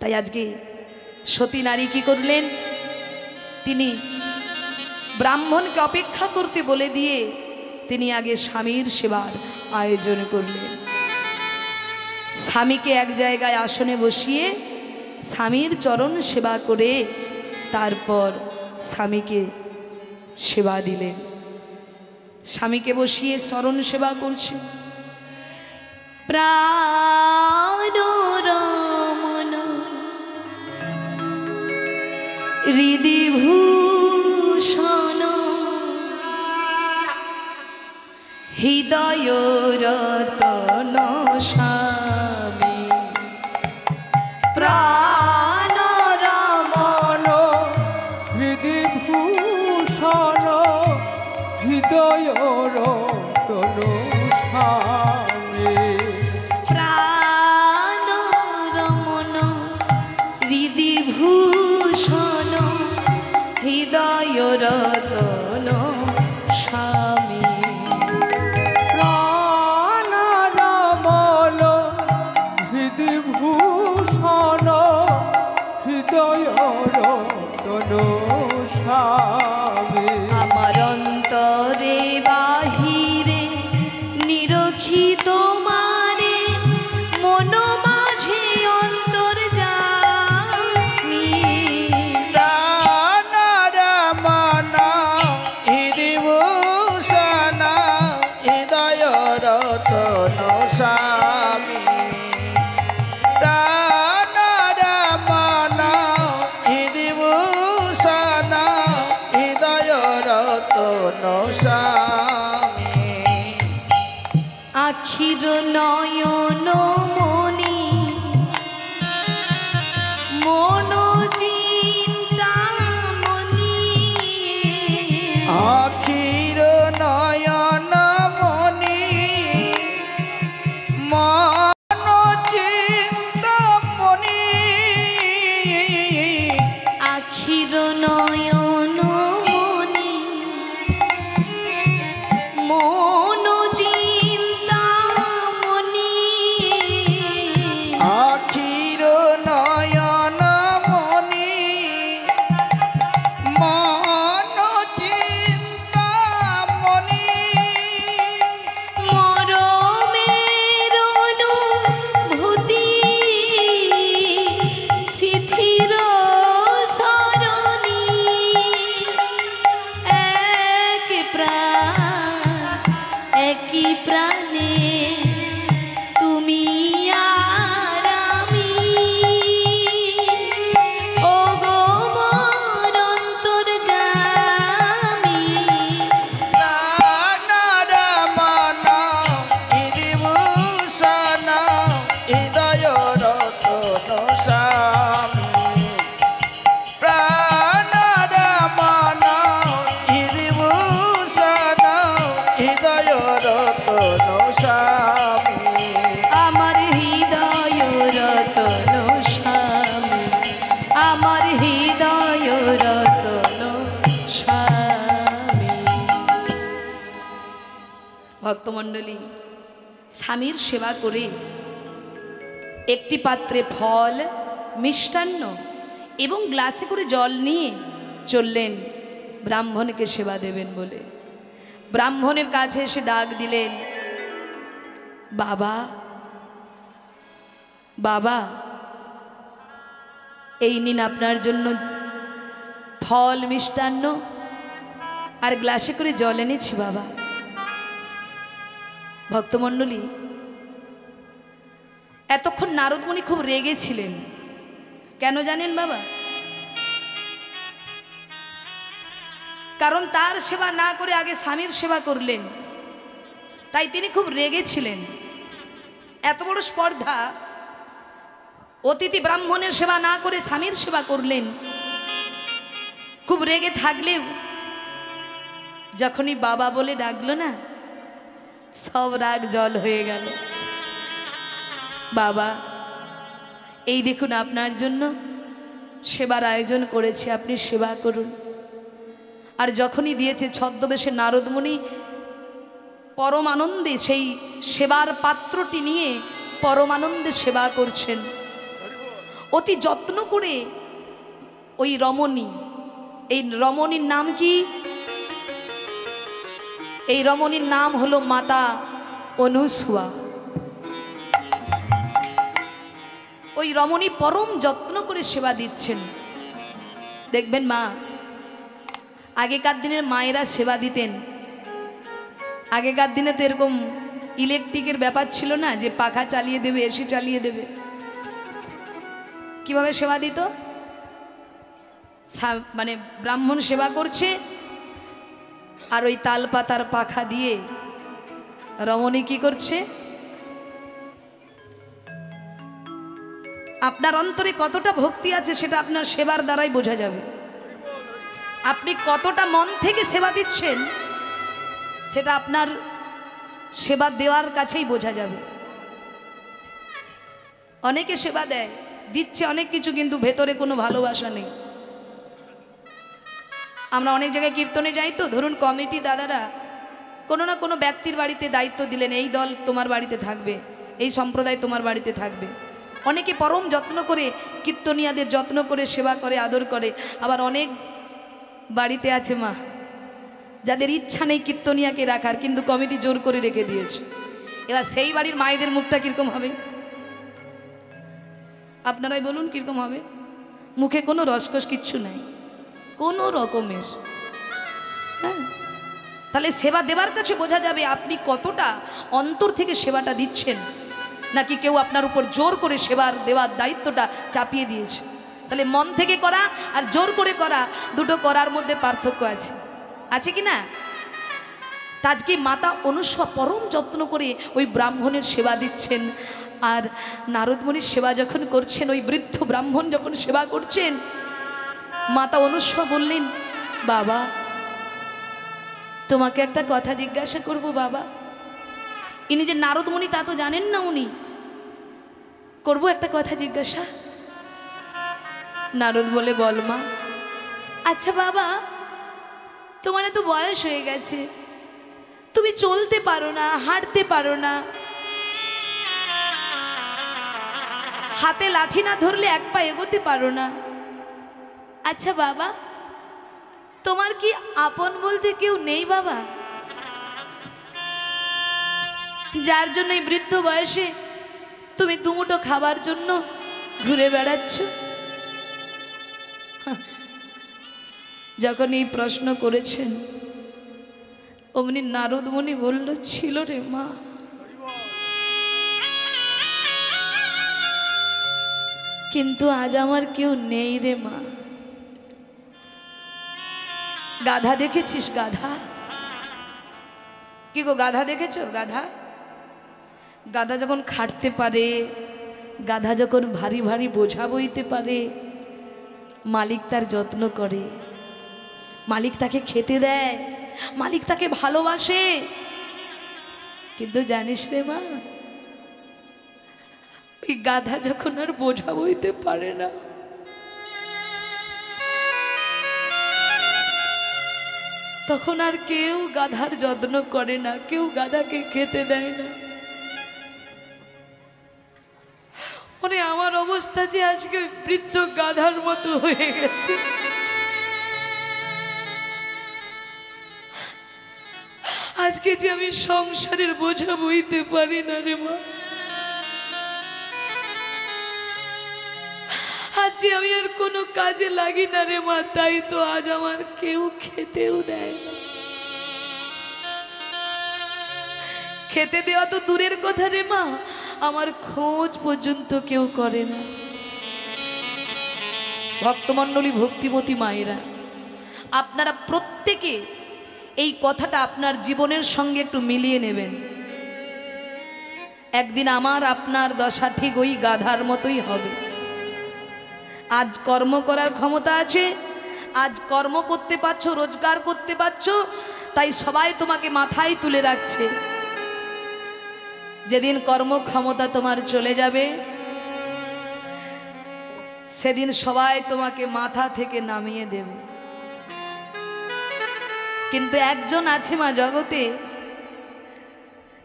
Speaker 3: তাই আজকে সতী নারী কি করলেন? তিনি ব্রাহ্মণকে অপেক্ষা করতে বলে দিয়ে তিনি আগে স্বামীর সেবার আয়োজন করলেন। স্বামীকে এক জায়গায় আসনে বসিয়ে স্বামীর চরণ সেবা করে তারপর স্বামীকে সেবা দিলেন। স্বামীকে বসিয়ে চরণ সেবা করছে প্রাণ হৃদিভূষণ। হৃদয় রতন স্বামী স্বামীর সেবা করে। একটি পাত্রে ফল, মিষ্টান্ন এবং গ্লাসে করে জল নিয়ে চললেন। ব্রাহ্মণকে সেবা দেবেন বলে। ব্রাহ্মণের কাছে এসে ডাক দিলেন, বাবা বাবা, এই নিন আপনার জন্য ফল, মিষ্টান্ন আর গ্লাসে করে জল এনেছি বাবা। ভক্তমণ্ডলী, এতক্ষণ নারদমণি খুব রেগেছিলেন কেন জানেন বাবা? কারণ তার সেবা না করে আগে স্বামীর সেবা করলেন। তাই তিনি খুব রেগেছিলেন এত বড় স্পর্ধা, অতিথি ব্রাহ্মণের সেবা না করে স্বামীর সেবা করলেন। খুব রেগে থাকলেও, যখনই বাবা বলে ডাকলো না সব রাগ জল হয়ে গেল। বাবা, এই দেখুন আপনার জন্য সেবার আয়োজন করেছে, আপনি সেবা করুন। আর যখনই দিয়েছে ছদ্মবেশে নারদমণি পরম আনন্দে সেই সেবার পাত্রটি নিয়ে পরমানন্দে সেবা করছেন। অতি যত্ন করে ওই রমণী, এই রমণীর নাম কি? এই রমণীর নাম হলো মাতা অনুসুয়া। ওই রমণী পরম যত্ন করে সেবা দিচ্ছেন। দেখবেন মা, আগেকার দিনের মায়েরা সেবা দিতেন। আগেকার দিনে তো এরকম ইলেকট্রিকের ব্যাপার ছিল না যে পাখা চালিয়ে দেবে, এসি চালিয়ে দেবে। কীভাবে সেবা দিত? মানে ব্রাহ্মণ সেবা করছে আর ওই তাল পাতার পাখা দিয়ে রমণী কি করছে? আপনার অন্তরে কতটা ভক্তি আছে সেটা আপনার সেবার দ্বারাই বোঝা যাবে। আপনি কতটা মন থেকে সেবা দিচ্ছেন সেটা আপনার সেবা দেওয়ার কাছেই বোঝা যাবে। অনেকে সেবা দেয়, দিচ্ছে অনেক কিছু কিন্তু ভেতরে কোনো ভালোবাসা নেই। আমরা অনেক জায়গায় কীর্তনে যাই তো। ধরুন কমিটি দাদারা কোনো না কোনো ব্যক্তির বাড়িতে দায়িত্ব দিলেন, এই দল তোমার বাড়িতে থাকবে, এই সম্প্রদায় তোমার বাড়িতে থাকবে। অনেকে পরম যত্ন করে, কীর্তনিয়াদের যত্ন করে, সেবা করে, আদর করে। আবার অনেক বাড়িতে আছে মা, যাদের ইচ্ছা নেই কীর্তনিয়াকে রাখার, কিন্তু কমিটি জোর করে রেখে দিয়েছে। এবার সেই বাড়ির মায়েদের মুখটা কীরকম হবে? আপনারাই বলুন কীরকম হবে? মুখে কোনো রসকস কিচ্ছু নাই। কোনো রকমের। হ্যাঁ? তাহলে সেবা দেওয়ার কাছে বোঝা যাবে আপনি কতটা অন্তর থেকে সেবাটা দিচ্ছেন, নাকি কেউ আপনার উপর জোর করে সেবার দেওয়ার দায়িত্বটা চাপিয়ে দিয়েছে। তাহলে মন থেকে করা আর জোর করে করা দুটো করার মধ্যে পার্থক্য আছে। আছে কি না? আজকে মাতা অনুসভা পরম যত্ন করে ওই ব্রাহ্মণের সেবা দিচ্ছেন, আর নারদমণির সেবা যখন করছেন, ওই বৃদ্ধ ব্রাহ্মণ যখন সেবা করছেন মাতা অনুষ্মা বললেন, বাবা, তোমাকে একটা কথা জিজ্ঞাসা করব বাবা। ইনি যে নারদমণি তা তো জানেন না উনি। করব একটা কথা জিজ্ঞাসা? নারদ বলে, বল মা। আচ্ছা বাবা, তোমার এত বয়স হয়ে গেছে। তুমি চলতে পারো না, হাঁটতে পারো না। হাতে লাঠি না ধরলে এক পা এগোতে পারো না। আচ্ছা বাবা, তোমার কি আপন বলতে কেউ নেই বাবা? যার জন্য এই বৃদ্ধ বয়সে তুমি দুমুটো খাবার জন্য ঘুরে বেড়াচ্ছ? যখন এই প্রশ্ন করেছেন, অমনি নারদমণি বলল, ছিল রে মা। কিন্তু আজ আমার কেউ নেই রে মা। গাধা দেখেছিস, গাধা? কি গো, গাধা দেখেছ? গাধা? গাধা যখন খাটতে পারে, গাধা যখন ভারী ভারী বোঝা বইতে পারে, মালিক তার যত্ন করে। মালিক তাকে খেতে দেয়, মালিক তাকে ভালোবাসে। কিন্তু জানিস রে মা, ওই গাধা যখন আর বোঝা বইতে পারে না তখন আর কেউ গাধার যত্ন করে না, কেউ গাধাকে খেতে দেয় না। মানে আমার অবস্থা যে আজকে বৃদ্ধ গাধার মতো হয়ে গেছে। আজকে যে আমি সংসারের বোঝা বইতে পারি না রে মা। যে আমি আর কোনো কাজে লাগি না রে মা, তাই তো আজ আমার কেউ খেতেও দেয় না। খেতে দেওয়া তো দূরের কথা রে মা, আমার খোঁজ পর্যন্ত কেউ করে না। ভক্তমণ্ডলী ভক্তিমতী মায়েরা, আপনারা প্রত্যেকে এই কথাটা আপনার জীবনের সঙ্গে একটু মিলিয়ে নেবেন। একদিন আমার আপনার দশা ঠিক ওই গাধার মতোই হবে। আজ কর্ম করার ক্ষমতা আছে, আজ কর্ম করতে পারছ, রোজগার করতে পারছ, তাই সবাই তোমাকে মাথায় তুলে রাখছে। যেদিন কর্মক্ষমতা তোমার চলে যাবে, সেদিন সবাই তোমাকে মাথা থেকে নামিয়ে দেবে। কিন্তু একজন আছে মা জগতে,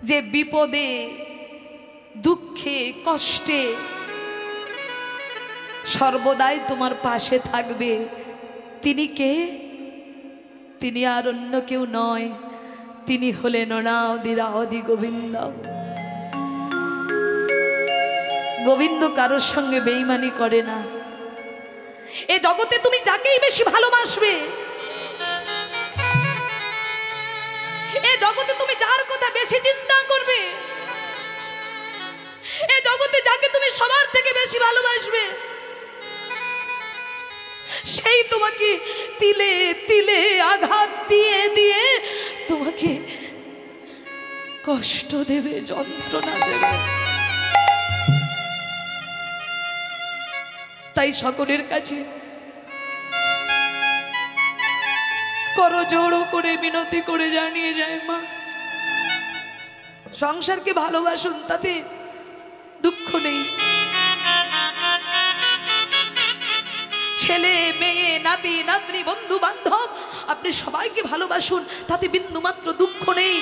Speaker 3: যে বিপদে, দুঃখে, কষ্টে সর্বদাই তোমার পাশে থাকবে। তিনি কে? তিনি আর অন্য কেউ নয়। তিনি হলেন অনাদিরাহদি গোবিন্দ। গোবিন্দ কারোর সঙ্গে বেইমানি করে না। এ জগতে তুমি যাকেই বেশি ভালোবাসবে, এ জগতে তুমি যার কথা বেশি চিন্তা করবে, এ জগতে যাকে তুমি সবার থেকে বেশি ভালোবাসবে সেই তোমাকে তিলে তিলে আঘাত দিয়ে দিয়ে তোমাকে কষ্ট দেবে, যন্ত্রণা দেবে। তাই সকলের কাছে করো, জোড়ো করে মিনতি করে জানিয়ে যায় মা। সংসারকে ভালোবাসুন, তাতে দুঃখ নেই। ছেলে, মেয়ে, নাতি, নাতনি, বন্ধু, বান্ধব, আপনি সবাইকে ভালোবাসুন, তাতে বিন্দু মাত্র দুঃখ নেই।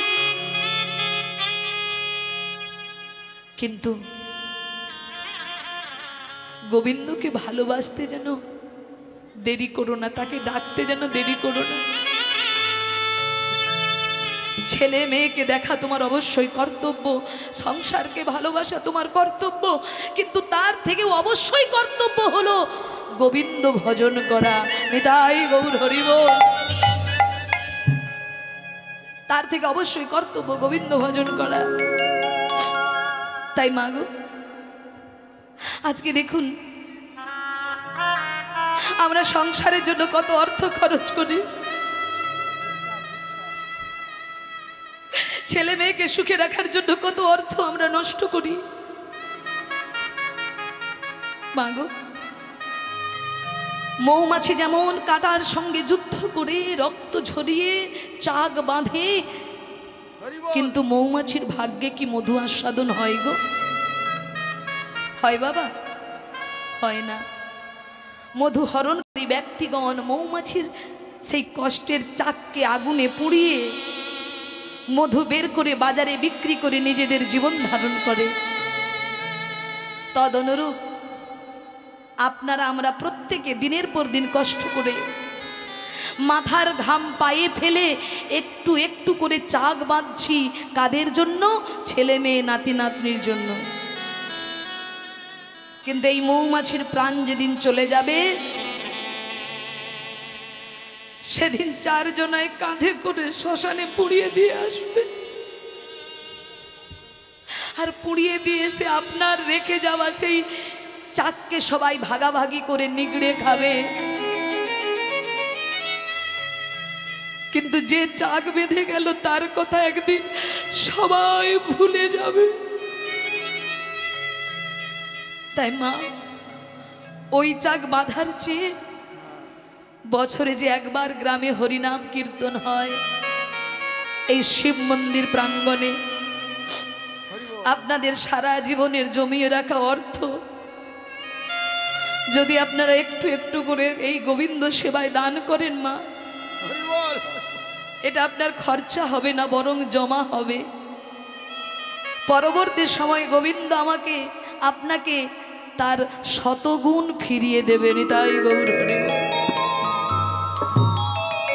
Speaker 3: কিন্তু গোবিন্দকে ভালোবাসতে যেন দেরি করো না, তাকে ডাকতে যেন দেরি করো না। ছেলে, মেয়েকে দেখা তোমার অবশ্যই কর্তব্য, সংসারকে ভালোবাসা তোমার কর্তব্য, কিন্তু তার থেকেও অবশ্যই কর্তব্য হলো গোবিন্দ ভজন করা। নিতাই গৌর হরিব। তার থেকে অবশ্যই কর্তব্য গোবিন্দ ভজন করা। তাই মাগো আজকে দেখুন, আমরা সংসারের জন্য কত অর্থ খরচ করি। ছেলে মেয়েকে সুখে রাখার জন্য কত অর্থ আমরা নষ্ট করি। মাগো মৌমাছি যেমন কাটার সঙ্গে যুদ্ধ করে রক্ত ঝরিয়ে চাক বাঁধে, কিন্তু মৌমাছির ভাগ্যে কি মধু আস্বাদন হয় গো? হয় বাবা, হয় না। মধু হরণকারী ব্যক্তিগণ, মৌমাছির সেই কষ্টের চাককে আগুনে পুড়িয়ে মধু বের করে বাজারে বিক্রি করে নিজেদের জীবন ধারণ করে। তদনুরূপ আপনারা আমরা প্রত্যেকে দিনের পর দিন কষ্ট করে মাথার ঘাম পায়ে ফেলে একটু একটু করে চাক বাঁধছি কাদের জন্য? ছেলে মেয়ে, নাতি নাতনির জন্য। কিন্তু এই মৌমাছির প্রাণ যেদিন চলে যাবে, সেদিন চারজনায় কাঁধে করে শ্মশানে পুড়িয়ে দিয়ে আসবে। আর পুড়িয়ে দিয়ে এসে আপনার রেখে যাওয়া সেই চাককে সবাই ভাগাভাগি করে নিগড়ে খাবে। কিন্তু যে চাক বেঁধে গেল, তার কথা একদিন সবাই ভুলে যাবে। তাই মা, ওই চাক বাঁধার চেয়ে বছরে যে একবার গ্রামে হরিনাম কীর্তন হয়, এই শিব মন্দির প্রাঙ্গণে, আপনাদের সারা জীবনের জমিয়ে রাখা অর্থ যদি আপনারা একটু একটু করে এই গোবিন্দ সেবায় দান করেন মা এটা আপনার খরচা হবে না বরং জমা হবে। পরবর্তী সময় গোবিন্দ আমাকে আপনাকে তার শতগুণ ফিরিয়ে দেবেন। তাই গৌর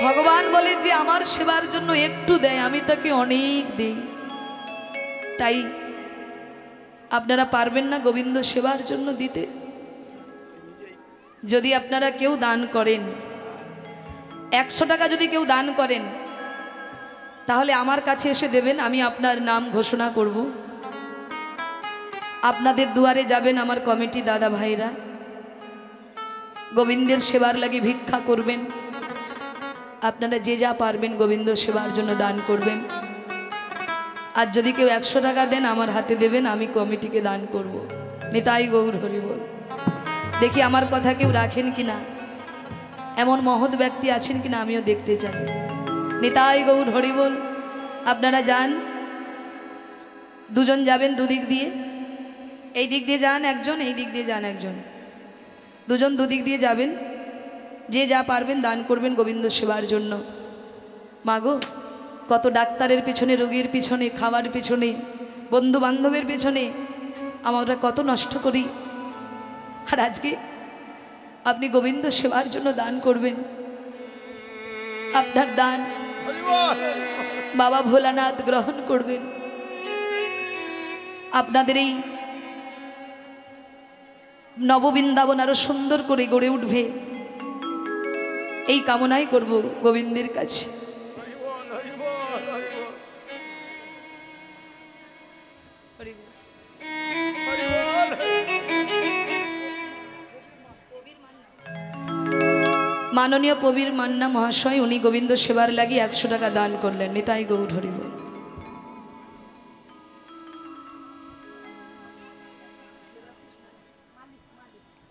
Speaker 3: ভগবান বলে যে আমার সেবার জন্য একটু দেয় আমি তাকে অনেক দেই। তাই আপনারা পারবেন না গোবিন্দ সেবার জন্য দিতে। যদি আপনারা কেউ দান করেন, একশো টাকা যদি কেউ দান করেন, তাহলে আমার কাছে এসে দেবেন, আমি আপনার নাম ঘোষণা করব। আপনাদের দুয়ারে যাবেন আমার কমিটি দাদা ভাইরা। গোবিন্দের সেবার লাগি ভিক্ষা করবেন। আপনারা যে যা পারবেন গোবিন্দ সেবার জন্য দান করবেন। আর যদি কেউ একশো টাকা দেন, আমার হাতে দেবেন, আমি কমিটিকে দান করব। নিতাই গৌর হরি বল। দেখি আমার কথা কেউ রাখেন কি না এমন মহৎ ব্যক্তি আছেন কিনা আমিও দেখতে চাই। নিতাই গৌর হরি বল আপনারা যান। দুজন যাবেন দুদিক দিয়ে। এই দিক দিয়ে যান একজন, এই দিক দিয়ে যান একজন। দুজন দুদিক দিয়ে যাবেন। যে যা পারবেন দান করবেন গোবিন্দ সেবার জন্য। মাগো, কত ডাক্তারের পিছনে, রোগীর পিছনে খাবার পিছনে বন্ধু বান্ধবের পেছনে, আমরা কত নষ্ট করি। আর আজকে আপনি গোবিন্দ সেবার জন্য দান করবেন। আপনার দান বাবা ভোলানাথ গ্রহণ করবেন। আপনাদের এই নববৃন্দাবন আরও সুন্দর করে গড়ে উঠবে। এই কামনাই করব গোবিন্দের কাছে। মাননীয় প্রবীর মান্না মহাশয় উনি গোবিন্দ সেবার লাগি একশো টাকা দান করলেন। নিতাই গৌর হরিব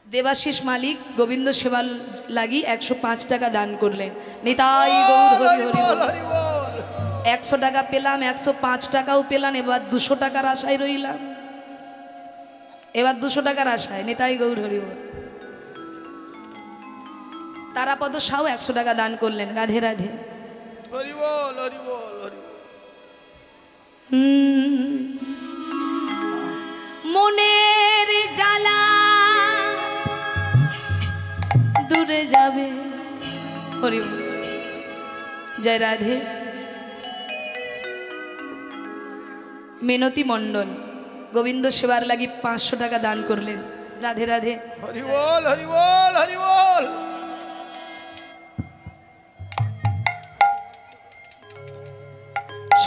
Speaker 3: দেবাশিস মালিক গোবিন্দ সেবার লাগি একশো পাঁচ টাকা দান করলেন। নিতাই গৌর হরি হরি একশো টাকা পেলাম একশো পাঁচ টাকাও পেলাম এবার দুশো টাকার আশায় রইলাম। এবার দুশো টাকার আশায়। নিতাই গৌর হরি বল। তারাপদ সাও একশো টাকা দান করলেন রাধে রাধে। মনের জ্বালা দূরে যাবে হরি জয় রাধে। মেনতি মণ্ডল গোবিন্দ সেবার লাগি পাঁচশো টাকা দান করলেন রাধে রাধে।
Speaker 1: হরিবল হরিবল হরিবল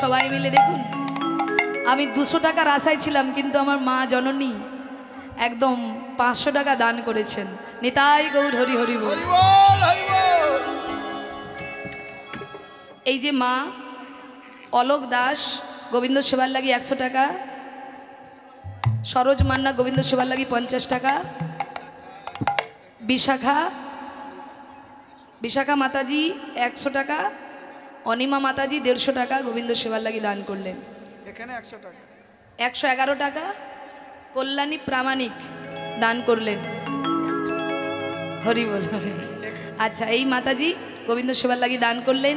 Speaker 3: সবাই মিলে দেখুন। আমি দুশো টাকার আশায় ছিলাম কিন্তু আমার মা জননী একদম পাঁচশো টাকা দান করেছেন। নিতাই গৌর হরি হরি বল। এই যে মা অলোক দাস গোবিন্দ সেবার লাগি একশো টাকা সরোজ মান্না গোবিন্দ সেবার লাগি পঞ্চাশ টাকা বিশাখা বিশাখা মাতাজি একশো টাকা অনিমা মাতাজি দেড়শো টাকা গোবিন্দ সেবার লাগি দান করলেন।
Speaker 1: এখানে একশো টাকা।
Speaker 3: একশো এগারো টাকা কল্যাণী প্রামাণিক দান করলেন। হরি বল হরি আচ্ছা এই মাতাজি গোবিন্দ সেবার লাগি দান করলেন।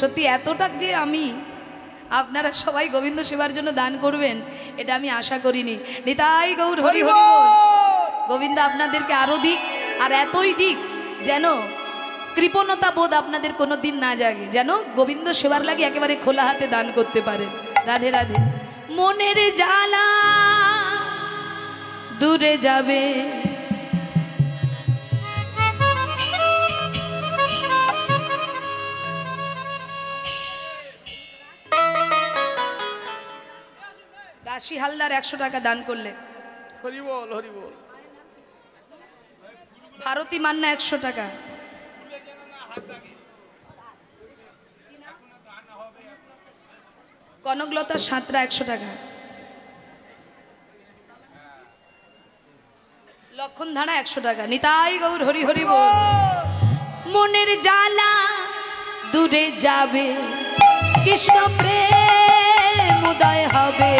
Speaker 3: সত্যি এতটা যে আমি আপনারা সবাই গোবিন্দ সেবার জন্য দান করবেন এটা আমি আশা করিনি। নিতাই গৌর হরি হরি গোবিন্দ আপনাদেরকে আরও দিক আর এতই দিক যেন কৃপণতা বোধ আপনাদের কোনো দিন না জাগে। যেন গোবিন্দ সেবার লাগে একেবারে খোলা হাতে দান করতে পারে। রাধে রাধে। মনের জ্বালা দূরে যাবে। রাশি হালদার একশো টাকা দান করলে।
Speaker 1: হরি বল হরি বল।
Speaker 3: ভারতী মান্না একশো টাকা। কনকলতা সাঁতরা একশো টাকা। লক্ষণ ধারা একশো টাকা। নিতাই গৌর হরি হরি মনের জ্বালা দূরে যাবে, কৃষ্ণ প্রেম উদয় হবে।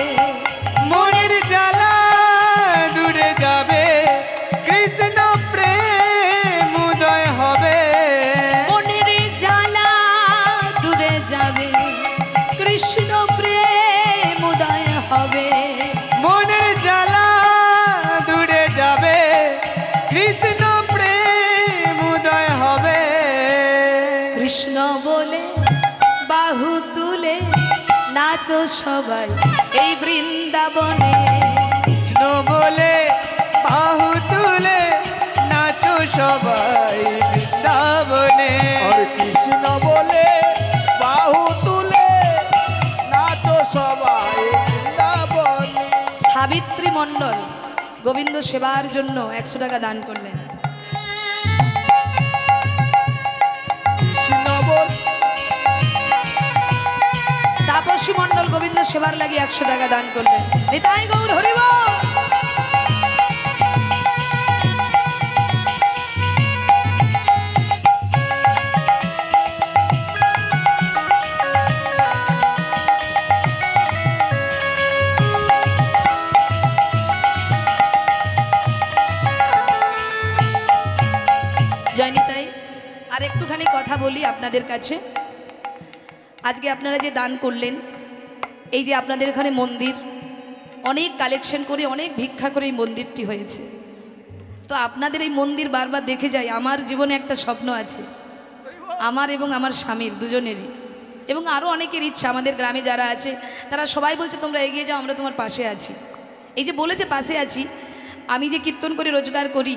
Speaker 3: এই বৃন্দাবনে
Speaker 2: কৃষ্ণ বলে বাহু তুলে নাচো সবাই বৃন্দাবনে।
Speaker 1: আর কৃষ্ণ বলে বাহু তুলে নাচো সবাই বৃন্দাবনে।
Speaker 3: সাবিত্রী মণ্ডল গোবিন্দ সেবার জন্য একশো টাকা দান করলেন। তাপসী মণ্ডল গোবিন্দ সেবার লাগি একশো টাকা দান করলেন। নিতাই গৌর হরিব নিতাই, আর একটুখানি কথা বলি আপনাদের কাছে। আজকে আপনারা যে দান করলেন এই যে আপনাদের এখানে মন্দির, অনেক কালেকশন করে, অনেক ভিক্ষা করে এই মন্দিরটি হয়েছে। তো আপনাদের এই মন্দির বারবার দেখে যাই আমার জীবনে একটা স্বপ্ন আছে। আমার এবং আমার স্বামীর, দুজনেরই। এবং আরও অনেকের ইচ্ছা, আমাদের গ্রামে যারা আছে, তারা সবাই বলছে, তোমরা এগিয়ে যাও, আমরা তোমার পাশে আছি। এই যে বলেছে, পাশে আছি। আমি যে কীর্তন করে রোজগার করি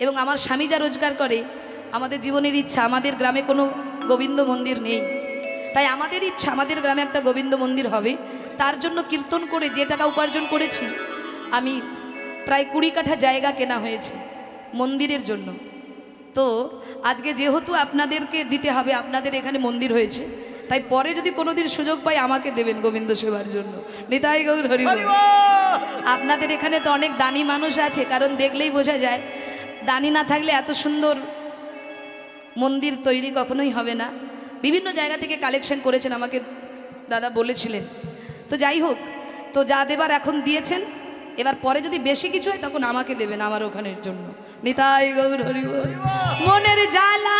Speaker 3: এবং আমার স্বামী যা রোজগার করে, আমাদের জীবনের ইচ্ছা, আমাদের গ্রামে কোনো গোবিন্দ মন্দির নেই। তাই আমাদের ইচ্ছা আমাদের গ্রামে একটা গোবিন্দ মন্দির হবে। তার জন্য কীর্তন করে যে টাকা উপার্জন করেছি আমি প্রায় কুড়ি কাঠা জায়গা কেনা হয়েছে মন্দিরের জন্য। তো আজকে যেহেতু আপনাদেরকে দিতে হবে আপনাদের এখানে মন্দির হয়েছে তাই পরে যদি কোনোদিন সুযোগ পাই আমাকে দেবেন গোবিন্দ সেবার জন্য। নিতাই গৌর হরি। আপনাদের এখানে তো অনেক দানি মানুষ আছে কারণ দেখলেই বোঝা যায় দানি না থাকলে এত সুন্দর মন্দির তৈরি কখনোই হবে না। বিভিন্ন জায়গা থেকে কালেকশন করেছেন, আমাকে দাদা বলেছিলেন। তো যাই হোক, তো যা দেবার এখন দিয়েছেন, এবার পরে যদি বেশি কিছু হয়, তখন আমাকে দেবেন আমার ওখানের জন্য। নিতাই গৌর মনের জ্বালা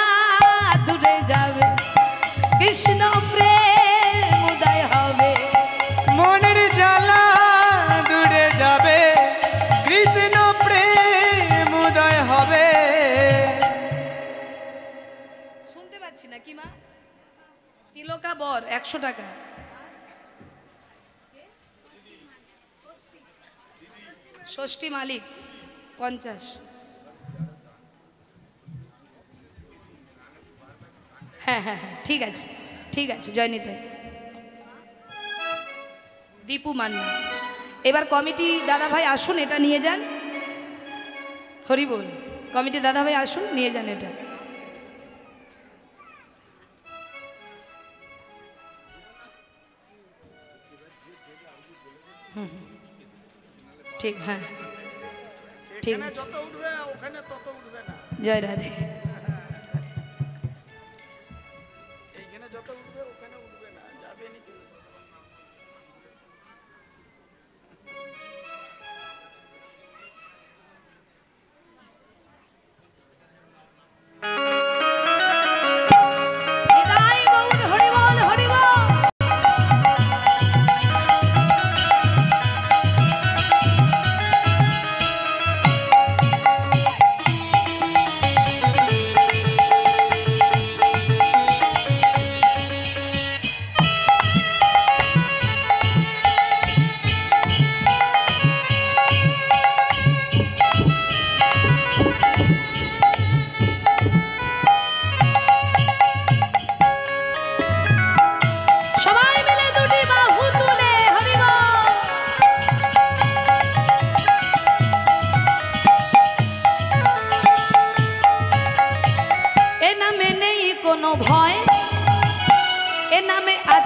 Speaker 3: দূরে যাবে, কৃষ্ণ প্রেম উদয় হবে।
Speaker 2: মনের জ্বালা
Speaker 3: তিলকা বর, একশো টাকা। ষষ্ঠী মালিক, পঞ্চাশ। হ্যাঁ হ্যাঁ হ্যাঁ ঠিক আছে ঠিক আছে, জয়নিতে। দীপু মান্না। এবার কমিটি দাদা ভাই আসুন, এটা নিয়ে যান। হরি বল, কমিটি দাদা ভাই আসুন, নিয়ে যান এটা। ঠিক হ্যাঁ। ঠিক আছে।
Speaker 1: যত উঠবে তত উঠবে না।
Speaker 3: জয় রাধে।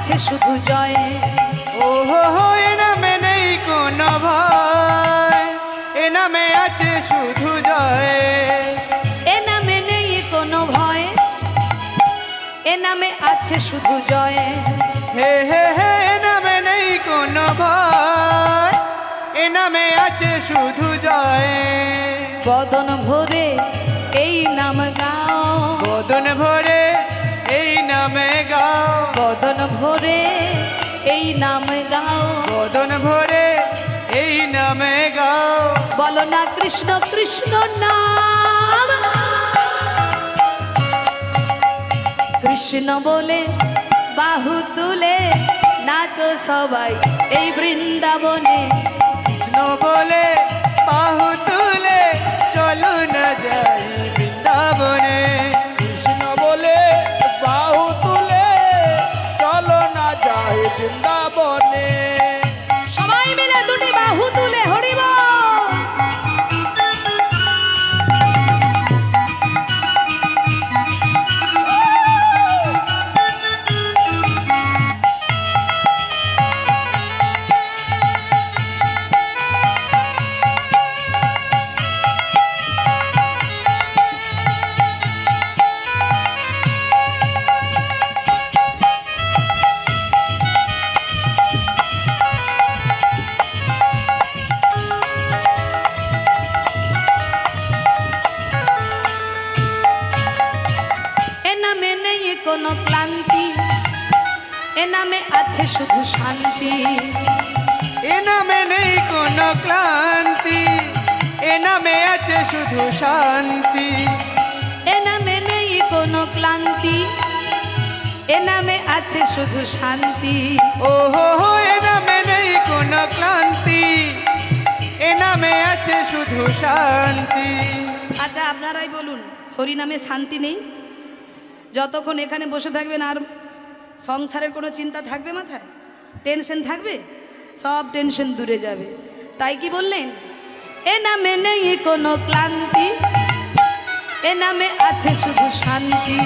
Speaker 3: আছে শুধু জয়।
Speaker 2: ও হো হো এ নামে নেই কোনো ভয়। এ নামে আছে শুধু জয়।
Speaker 3: এ নামে নেই কোনো ভয়। এ নামে আছে শুধু জয়।
Speaker 2: হে হে হে এ নামে নেই কোনো ভয়। এ নামে আছে শুধু জয়।
Speaker 3: বদন ভরে এই নাম গাও।
Speaker 2: বদন ভরে এই নামে গাও।
Speaker 3: বদন ভরে এই নামে গাও।
Speaker 2: বদন ভরে এই নামে গাও।
Speaker 3: বলো না কৃষ্ণ কৃষ্ণ নাম। কৃষ্ণ বলে বাহু তুলে নাচো সবাই এই বৃন্দাবনে।
Speaker 2: কৃষ্ণ বলে বাহু
Speaker 3: আছে শুধু শান্তি।
Speaker 2: এ নামে নেই কোনো ক্লান্তি। এ নামে আছে শুধু শান্তি।
Speaker 3: এ নামে নেই কোনো ক্লান্তি। এ নামে আছে শুধু শান্তি।
Speaker 2: ও হো হো এ নামে নেই কোনো ক্লান্তি। এ নামে আছে শুধু শান্তি।
Speaker 3: আচ্ছা আপনারাই বলুন হরি নামে শান্তি নেই? যতক্ষণ এখানে বসে থাকবেন আর সংসারের কোনো চিন্তা থাকবে মাথায়? টেনশন থাকবে? সব টেনশন দূরে যাবে। তাই কি বললেন? এ নামে নেই কোনো ক্লান্তি। এ নামে আছে শুধু শান্তি।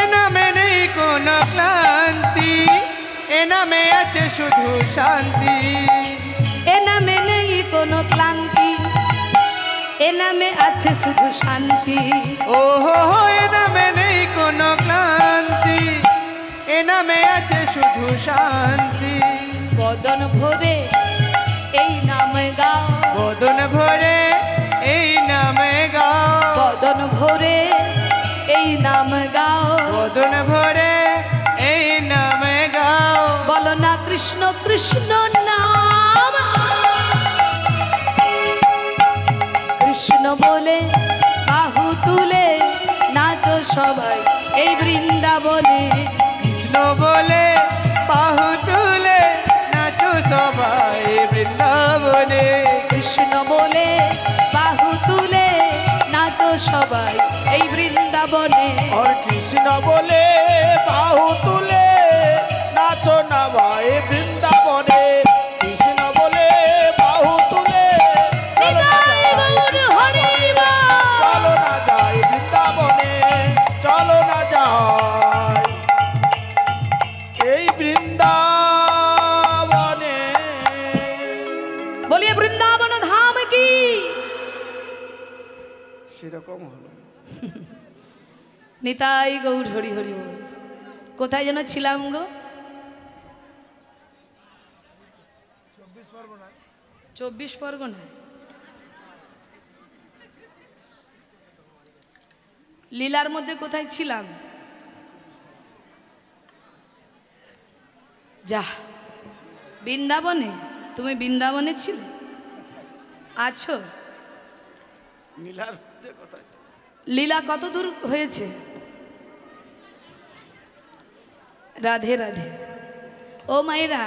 Speaker 2: এ নামে নেই কোনো ক্লান্তি। এ নামে আছে শুধু শান্তি।
Speaker 3: এ নামে নেই কোনো ক্লান্তি। এ নামে আছে শুধু শান্তি।
Speaker 2: ও হো হো এ নামে নেই কোনো ক্লান্তি। এ নামে আছে শুধু শান্তি।
Speaker 3: বদন ভরে এই নাম গাও
Speaker 2: বদন ভরে এই নামে গাও
Speaker 3: বদন ভরে এই নাম গাও
Speaker 2: বদন ভরে এই নামে গাও
Speaker 3: বলো না কৃষ্ণ কৃষ্ণ নাম। কৃষ্ণ বলে বাহু তুলে নাচো সবাই। এই বৃন্দাবনে
Speaker 2: সবলে বাহু তুলে নাচো সবাই বৃন্দাবনে।
Speaker 3: কৃষ্ণ বলে বাহু তুলে নাচো সবাই এই বৃন্দাবনে। আর কৃষ্ণ বলে
Speaker 1: বাহু তুলে
Speaker 4: সেরকম হলো।
Speaker 3: নিতাই গৌর হরি হরি বল। কোথায় যেন ছিলাম গো? চব্বিশ পরগনায়। লীলার মধ্যে কোথায় ছিলাম? যা বৃন্দাবনে? তুমি বৃন্দাবনে ছিলে? আছো?
Speaker 4: নীলার
Speaker 3: লীলা কত দূর হয়েছে? রাধে রাধে। ও মায়েরা,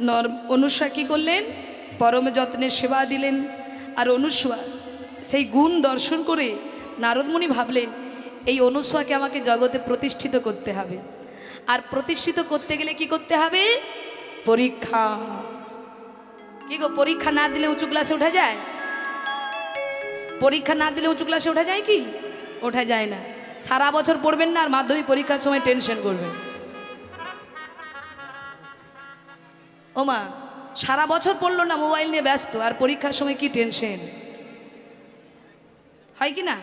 Speaker 3: নর অনুসা কি করলেন? পরম যত্নের সেবা দিলেন। আর অনুসুয়া সেই গুণ দর্শন করে নারদমণি ভাবলেন, এই অনুসুয়াকে আমাকে জগতে প্রতিষ্ঠিত করতে হবে। আর প্রতিষ্ঠিত করতে গেলে কি করতে হবে? পরীক্ষা। কি গো, পরীক্ষা না দিলে উঁচু ক্লাসে উঠা যায়? পরীক্ষা না দিলে উঁচু ক্লাসে ওঠা যায় কি? ওঠা যায় না। সারা বছর পড়বেন না আর মাধ্যমিক পরীক্ষার সময় টেনশন করবেন। ও মা, সারা বছর পড়ল না মোবাইল নিয়ে ব্যস্ত, আর পরীক্ষার সময় কি টেনশন হয় কি না?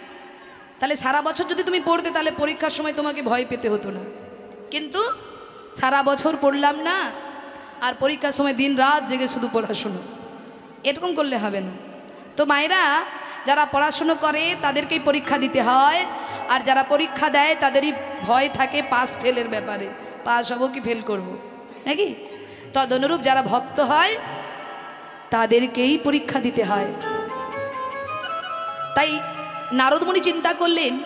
Speaker 3: তাহলে সারা বছর যদি তুমি পড়তে, তাহলে পরীক্ষার সময় তোমাকে ভয় পেতে হতো না। কিন্তু সারা বছর পড়লাম না, আর পরীক্ষার সময় দিন রাত জেগে শুধু পড়াশুনো। এরকম করলে হবে না। তো মায়েরা যারা পড়াশুনো করে তাদেরকেই পরীক্ষা দিতে হয়। আর যারা পরীক্ষা দেয় তাদেরই ভয় থাকে পাস ফেলের ব্যাপারে। পাস হব কি ফেল করব। নাকি? তদনুরূপ যারা ভক্ত হয়, তাদেরকেই পরীক্ষা দিতে হয়। তাই নারদমণি চিন্তা করলেন,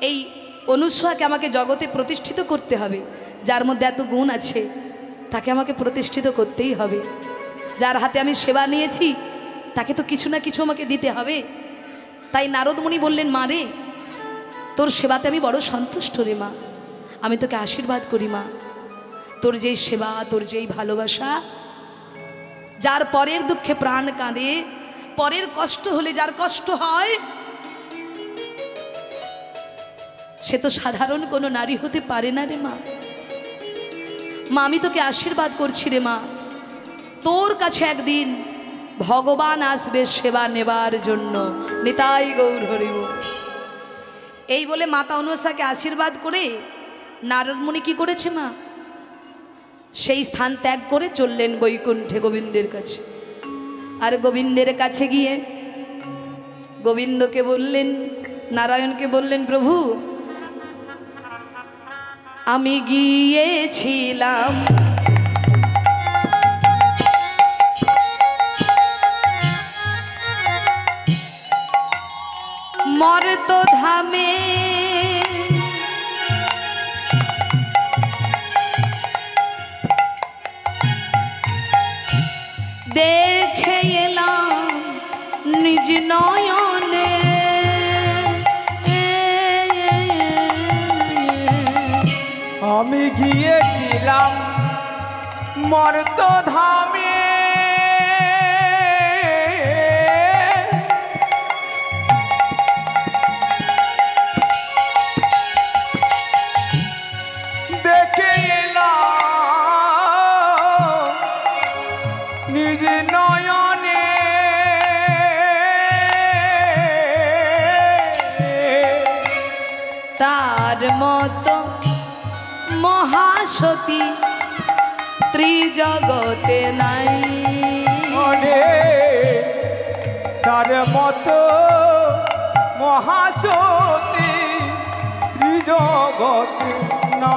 Speaker 3: এই অনুসূয়াকে আমাকে জগতে প্রতিষ্ঠিত করতে হবে। যার মধ্যে এত গুণ আছে, তাকে আমাকে প্রতিষ্ঠিত করতেই হবে। যার হাতে আমি সেবা নিয়েছি, তাকে তো কিছু না কিছু আমাকে দিতে হবে। তাই নারদমণি বললেন, মা রে, তোর সেবাতে আমি বড় সন্তুষ্ট রে মা। আমি তোকে আশীর্বাদ করি মা। তোর যেই সেবা, তোর যেই ভালোবাসা, যার পরের দুঃখে প্রাণ কাঁদে, পরের কষ্ট হলে যার কষ্ট হয়, সে তো সাধারণ কোনো নারী হতে পারে না রে মা। মা, আমি তোকে আশীর্বাদ করছি রে মা। তোর কাছে একদিন ভগবান আসবে সেবা নেবার জন্য। নিতাই গৌর হরিব। এই বলে মাতা অনুষাকে আশীর্বাদ করে নারদমণি কি করেছে মা? সেই স্থান ত্যাগ করে চললেন বৈকুণ্ঠে গোবিন্দের কাছে। আর গোবিন্দের কাছে গিয়ে গোবিন্দকে বললেন, নারায়ণকে বললেন, প্রভু, আমি গিয়েছিলাম মর্ত ধামে। দেখে এলাম নিজ নয়নে।
Speaker 5: আমি গিয়েছিলাম মর্ত ধামে।
Speaker 3: মহাসতী ত্রিজগতে নাই।
Speaker 5: তার মতো মহাসতী ত্রিজগৎ না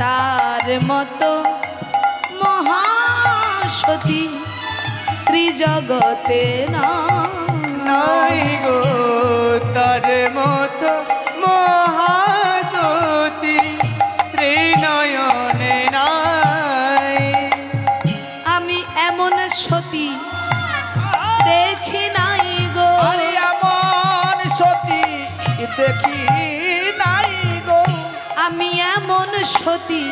Speaker 3: তার মতো মহাসতী ত্রিজগতে না
Speaker 2: নাই গো তার মতো
Speaker 3: সতী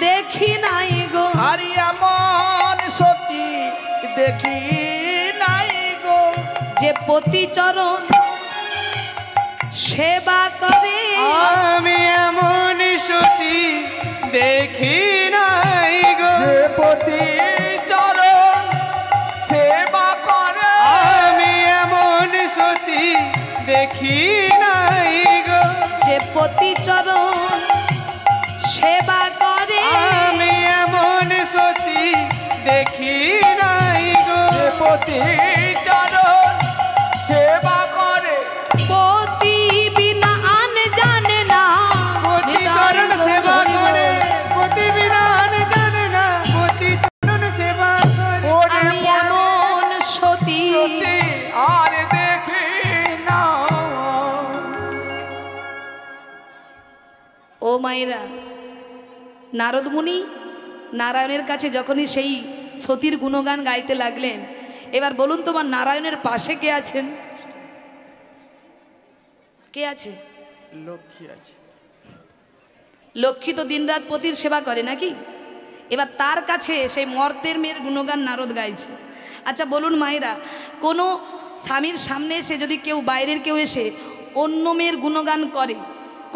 Speaker 3: দেখি নাই গো।
Speaker 4: আরে এমন সতী দেখি নাই গো।
Speaker 3: যে পতিচরণ সেবা করে।
Speaker 2: আমি এমন সতী দেখি নাই গো।
Speaker 5: পতি চরণ সেবা করে।
Speaker 2: আমি এমন সতী দেখি
Speaker 4: পতিচরণ সেবা করে।
Speaker 3: আমি এমন সতী
Speaker 4: দেখি নাই
Speaker 3: গো। পতি মায়েরা নারদমুনি নারায়ণের কাছে যখনই সেই সতীর গুণগান গাইতে লাগলেন এবার বলুন তোমার নারায়ণের পাশে কে আছেন? কে আছে?
Speaker 1: লক্ষ্মী আছে।
Speaker 3: লক্ষ্মী তো দিনরাত পতির সেবা করে নাকি? এবার তার কাছে সেই মর্তের মেয়ের গুণগান নারদ গাইছে। আচ্ছা বলুন মায়েরা কোনো স্বামীর সামনে এসে যদি কেউ বাইরের কেউ এসে অন্য মেয়ের গুণগান করে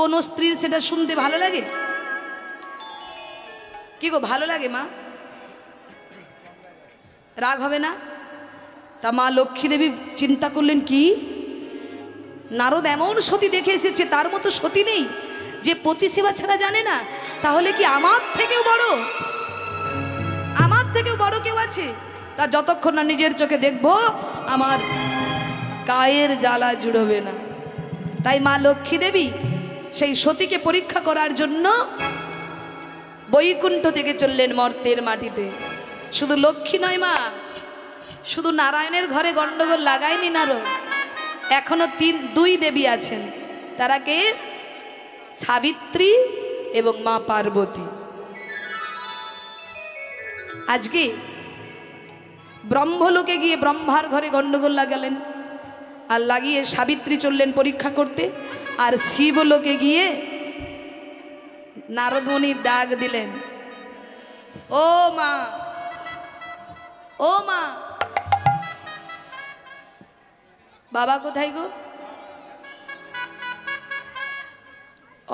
Speaker 3: কোনো স্ত্রীর সেটা শুনতে ভালো লাগে? কি গো, ভালো লাগে মা? রাগ হবে না? তা মা লক্ষ্মী দেবী চিন্তা করলেন কি? নারদ এমন সতী দেখে এসেছে, তার মতো সতী নেই, যে পতি সেবা ছাড়া জানে না। তাহলে কি আমার থেকেও বড়? আমার থেকেও বড় কেউ আছে? তা যতক্ষণ না নিজের চোখে দেখব, আমার গায়ের জ্বালা জুড়বে না। তাই মা লক্ষ্মী দেবী সেই সতীকে পরীক্ষা করার জন্য বৈকুণ্ঠ থেকে চললেন মর্তের মাটিতে। শুধু লক্ষ্মী নয় মা, শুধু নারায়ণের ঘরে গন্ডগোল লাগায়নি নারদ। এখনও তিন, দুই দেবী আছেন, তারা কে? সাবিত্রী এবং মা পার্বতী। আজকে ব্রহ্মলোকে গিয়ে ব্রহ্মার ঘরে গন্ডগোল লাগালেন আর লাগিয়ে সাবিত্রী চললেন পরীক্ষা করতে। আর শিবলোকে গিয়ে নারদমণির ডাক দিলেন, ও মা ও মা, বাবা কোথায় গো?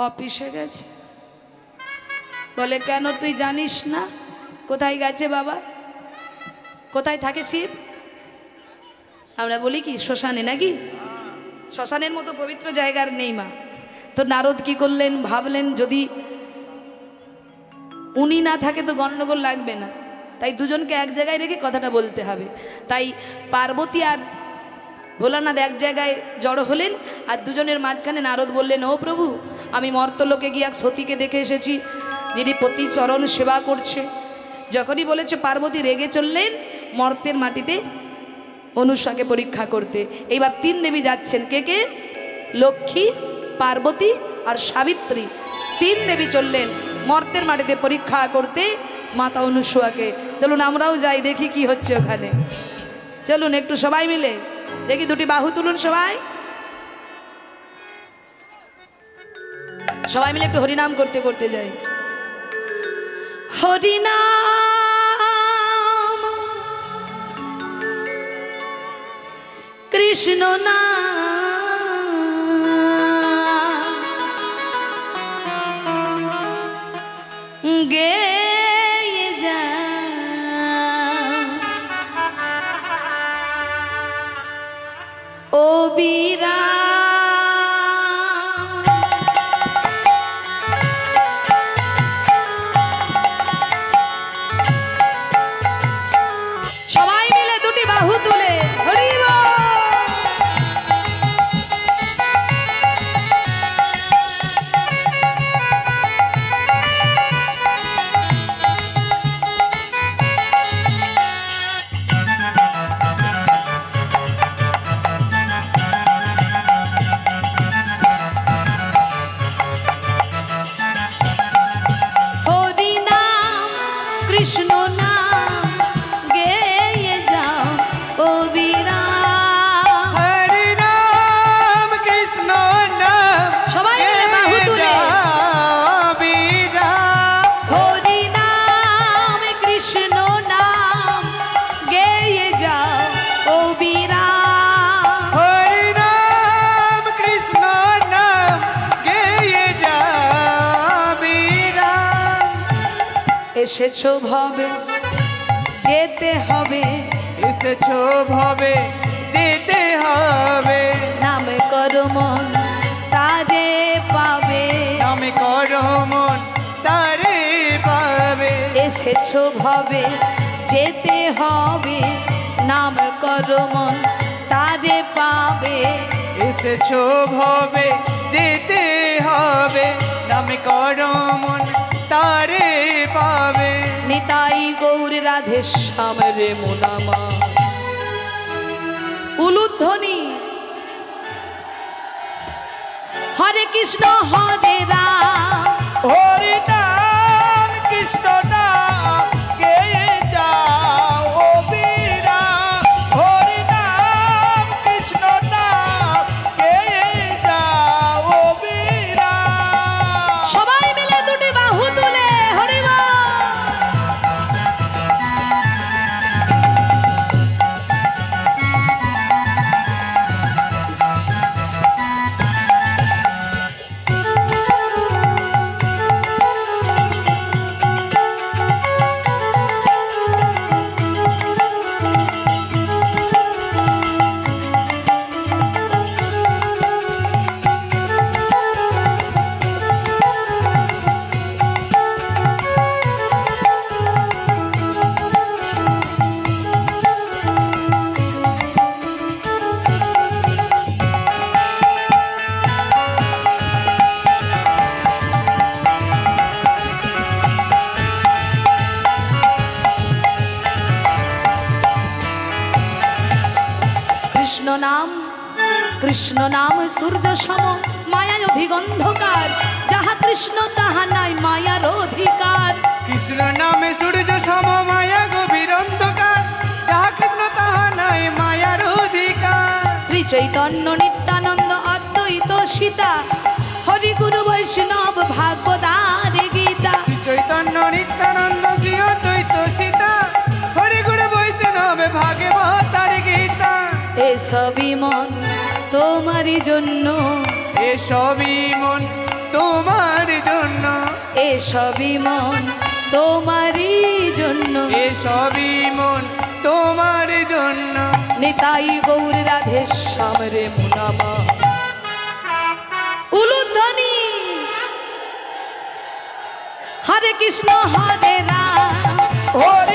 Speaker 3: অফিসে গেছে। বলে, কেন তুই জানিস না কোথায় গেছে বাবা? কোথায় থাকে শিব? আমরা বলি কি, শ্মশানে নাকি? শ্মশানের মতো পবিত্র জায়গার নেই মা। তো নারদ কি করলেন, ভাবলেন যদি উনি না থাকে তো গণ্ডগোল লাগবে না। তাই দুজনকে এক জায়গায় রেখে কথাটা বলতে হবে। তাই পার্বতী আর ভোলানাথ এক জায়গায় জড়ো হলেন আর দুজনের মাঝখানে নারদ বললেন, ও প্রভু, আমি মর্তলোকে গিয়ে এক সতীকে দেখে এসেছি, যিনি প্রতি চরণ সেবা করছে। যখনই বলেছে পার্বতী রেগে চললেন, মর্তের মাটিতে অনুষাকে পরীক্ষা করতে। এইবার তিন দেবী যাচ্ছেন। কে কে? লক্ষ্মী, পার্বতী আর সাবিত্রী। তিন দেবী চললেন মর্তের মাটিতে পরীক্ষা করতে মাতা অনুসুয়াকে চলুন আমরাও যাই, দেখি কি হচ্ছে ওখানে। চলুন একটু সবাই মিলে। দেখি দুটি বাহু তুলুন সবাই। সবাই মিলে একটু হরিনাম করতে করতে যাই। হরিনাম কৃষ্ণ না। গে যা। ও বীরা এসেছ ভাবে যেতে হবে।
Speaker 2: এসেছ ভাবে যেতে হবে।
Speaker 3: নাম করো মন তারে পাবে। নাম করো মন তারে পাবে। এসেছ ভাবে যেতে হবে। নাম করো মন তারে পাবে।
Speaker 2: এসেছ ভাবে যেতে হবে। নাম করো মন তারে পাবে।
Speaker 3: নিতাই গৌর রাধে শ্যাম রে মোনামা উলুধ্বনি হরে কৃষ্ণ হরে রাম।
Speaker 4: হরে নাম নাম
Speaker 3: সূর্য সম মায়ায় অধিগন্ধকার। যাহা কৃষ্ণ তাহা নাই মায়ার অধিকার।
Speaker 2: কৃষ্ণ নামে সূর্য সম মায়া গভীর অন্ধকার। যাহা কৃষ্ণ তাহা নাই মায়ার অধিকার।
Speaker 3: শ্রী চৈতন্য নিত্যানন্দ অদ্বৈত সীতা হরি গুরু বৈষ্ণব ভাগবতার গীতা।
Speaker 2: শ্রী চৈতন্য নিত্যানন্দ শ্রী অদ্বৈত সীতা হরি গুরু বৈষ্ণব ভাগবতার গীতা।
Speaker 3: এসবই মন তোমারই জন্য।
Speaker 2: এসবই মন তোমার জন্য।
Speaker 3: এসবই মন তোমারই জন্য।
Speaker 2: এসবই মন তোমার জন্য।
Speaker 3: নিতাই গৌর রাধে শ্যাম রে মুনামা। উলুধ্বনি। হরে কৃষ্ণ হরে রাম।
Speaker 4: হরি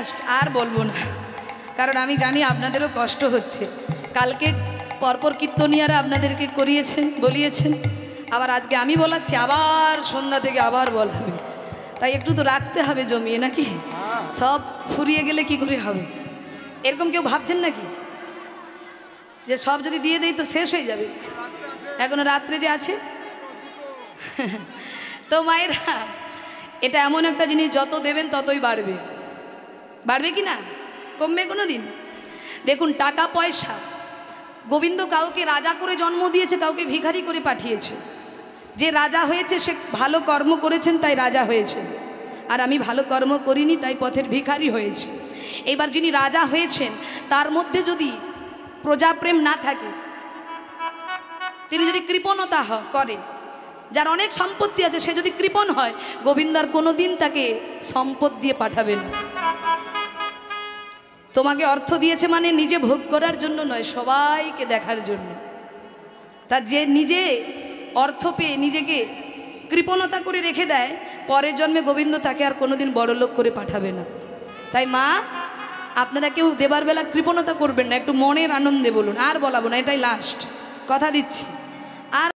Speaker 3: লাস্ট আর বলব না। কারণ আমি জানি আপনাদেরও কষ্ট হচ্ছে। কালকে পরপর কীর্তনিয়ারা আপনাদেরকে করিয়েছেন, বলিয়েছেন। আবার আজকে আমি বলাচ্ছি, আবার সন্ধ্যা থেকে আবার বলাবে। তাই একটু তো রাখতে হবে জমিয়ে, নাকি? সব ফুরিয়ে গেলে কি করে হবে? এরকম কেউ ভাবছেন নাকি? যে সব যদি দিয়ে দেই তো শেষ হয়ে যাবে। এখনও রাত্রে যে আছে। [laughs] তো মায়েরা, এটা এমন একটা জিনিস, যত দেবেন ততই বাড়বে। বাড়বে কি না? কমবে কোনো দিন দেখুন, টাকা, পয়সা। গোবিন্দ কাউকে রাজা করে জন্ম দিয়েছে, কাউকে ভিখারি করে পাঠিয়েছে। যে রাজা হয়েছে, সে ভালো কর্ম করেছেন, তাই রাজা হয়েছে। আর আমি ভালো কর্ম করিনি, তাই পথের ভিখারি হয়েছে। এবার যিনি রাজা হয়েছেন, তার মধ্যে যদি প্রজাপ্রেম না থাকে, তিনি যদি কৃপণতা করে যার অনেক সম্পত্তি আছে, সে যদি কৃপণ হয় গোবিন্দার কোনো দিন তাকে সম্পদ দিয়ে পাঠাবে না। তোমাকে অর্থ দিয়েছে মানে নিজে ভোগ করার জন্য নয়, সবাইকে দেখার জন্য। তার যে নিজে অর্থ পেয়ে নিজেকে কৃপণতা করে রেখে দেয়, পরের জন্মে গোবিন্দ তাকে আর কোনোদিন বড়লোক করে পাঠাবে না। তাই মা, আপনারা কেউ দেবার বেলা কৃপণতা করবেন না, একটু মনের আনন্দে বলুন, আর বলাবো না, এটাই লাস্ট কথা দিচ্ছি।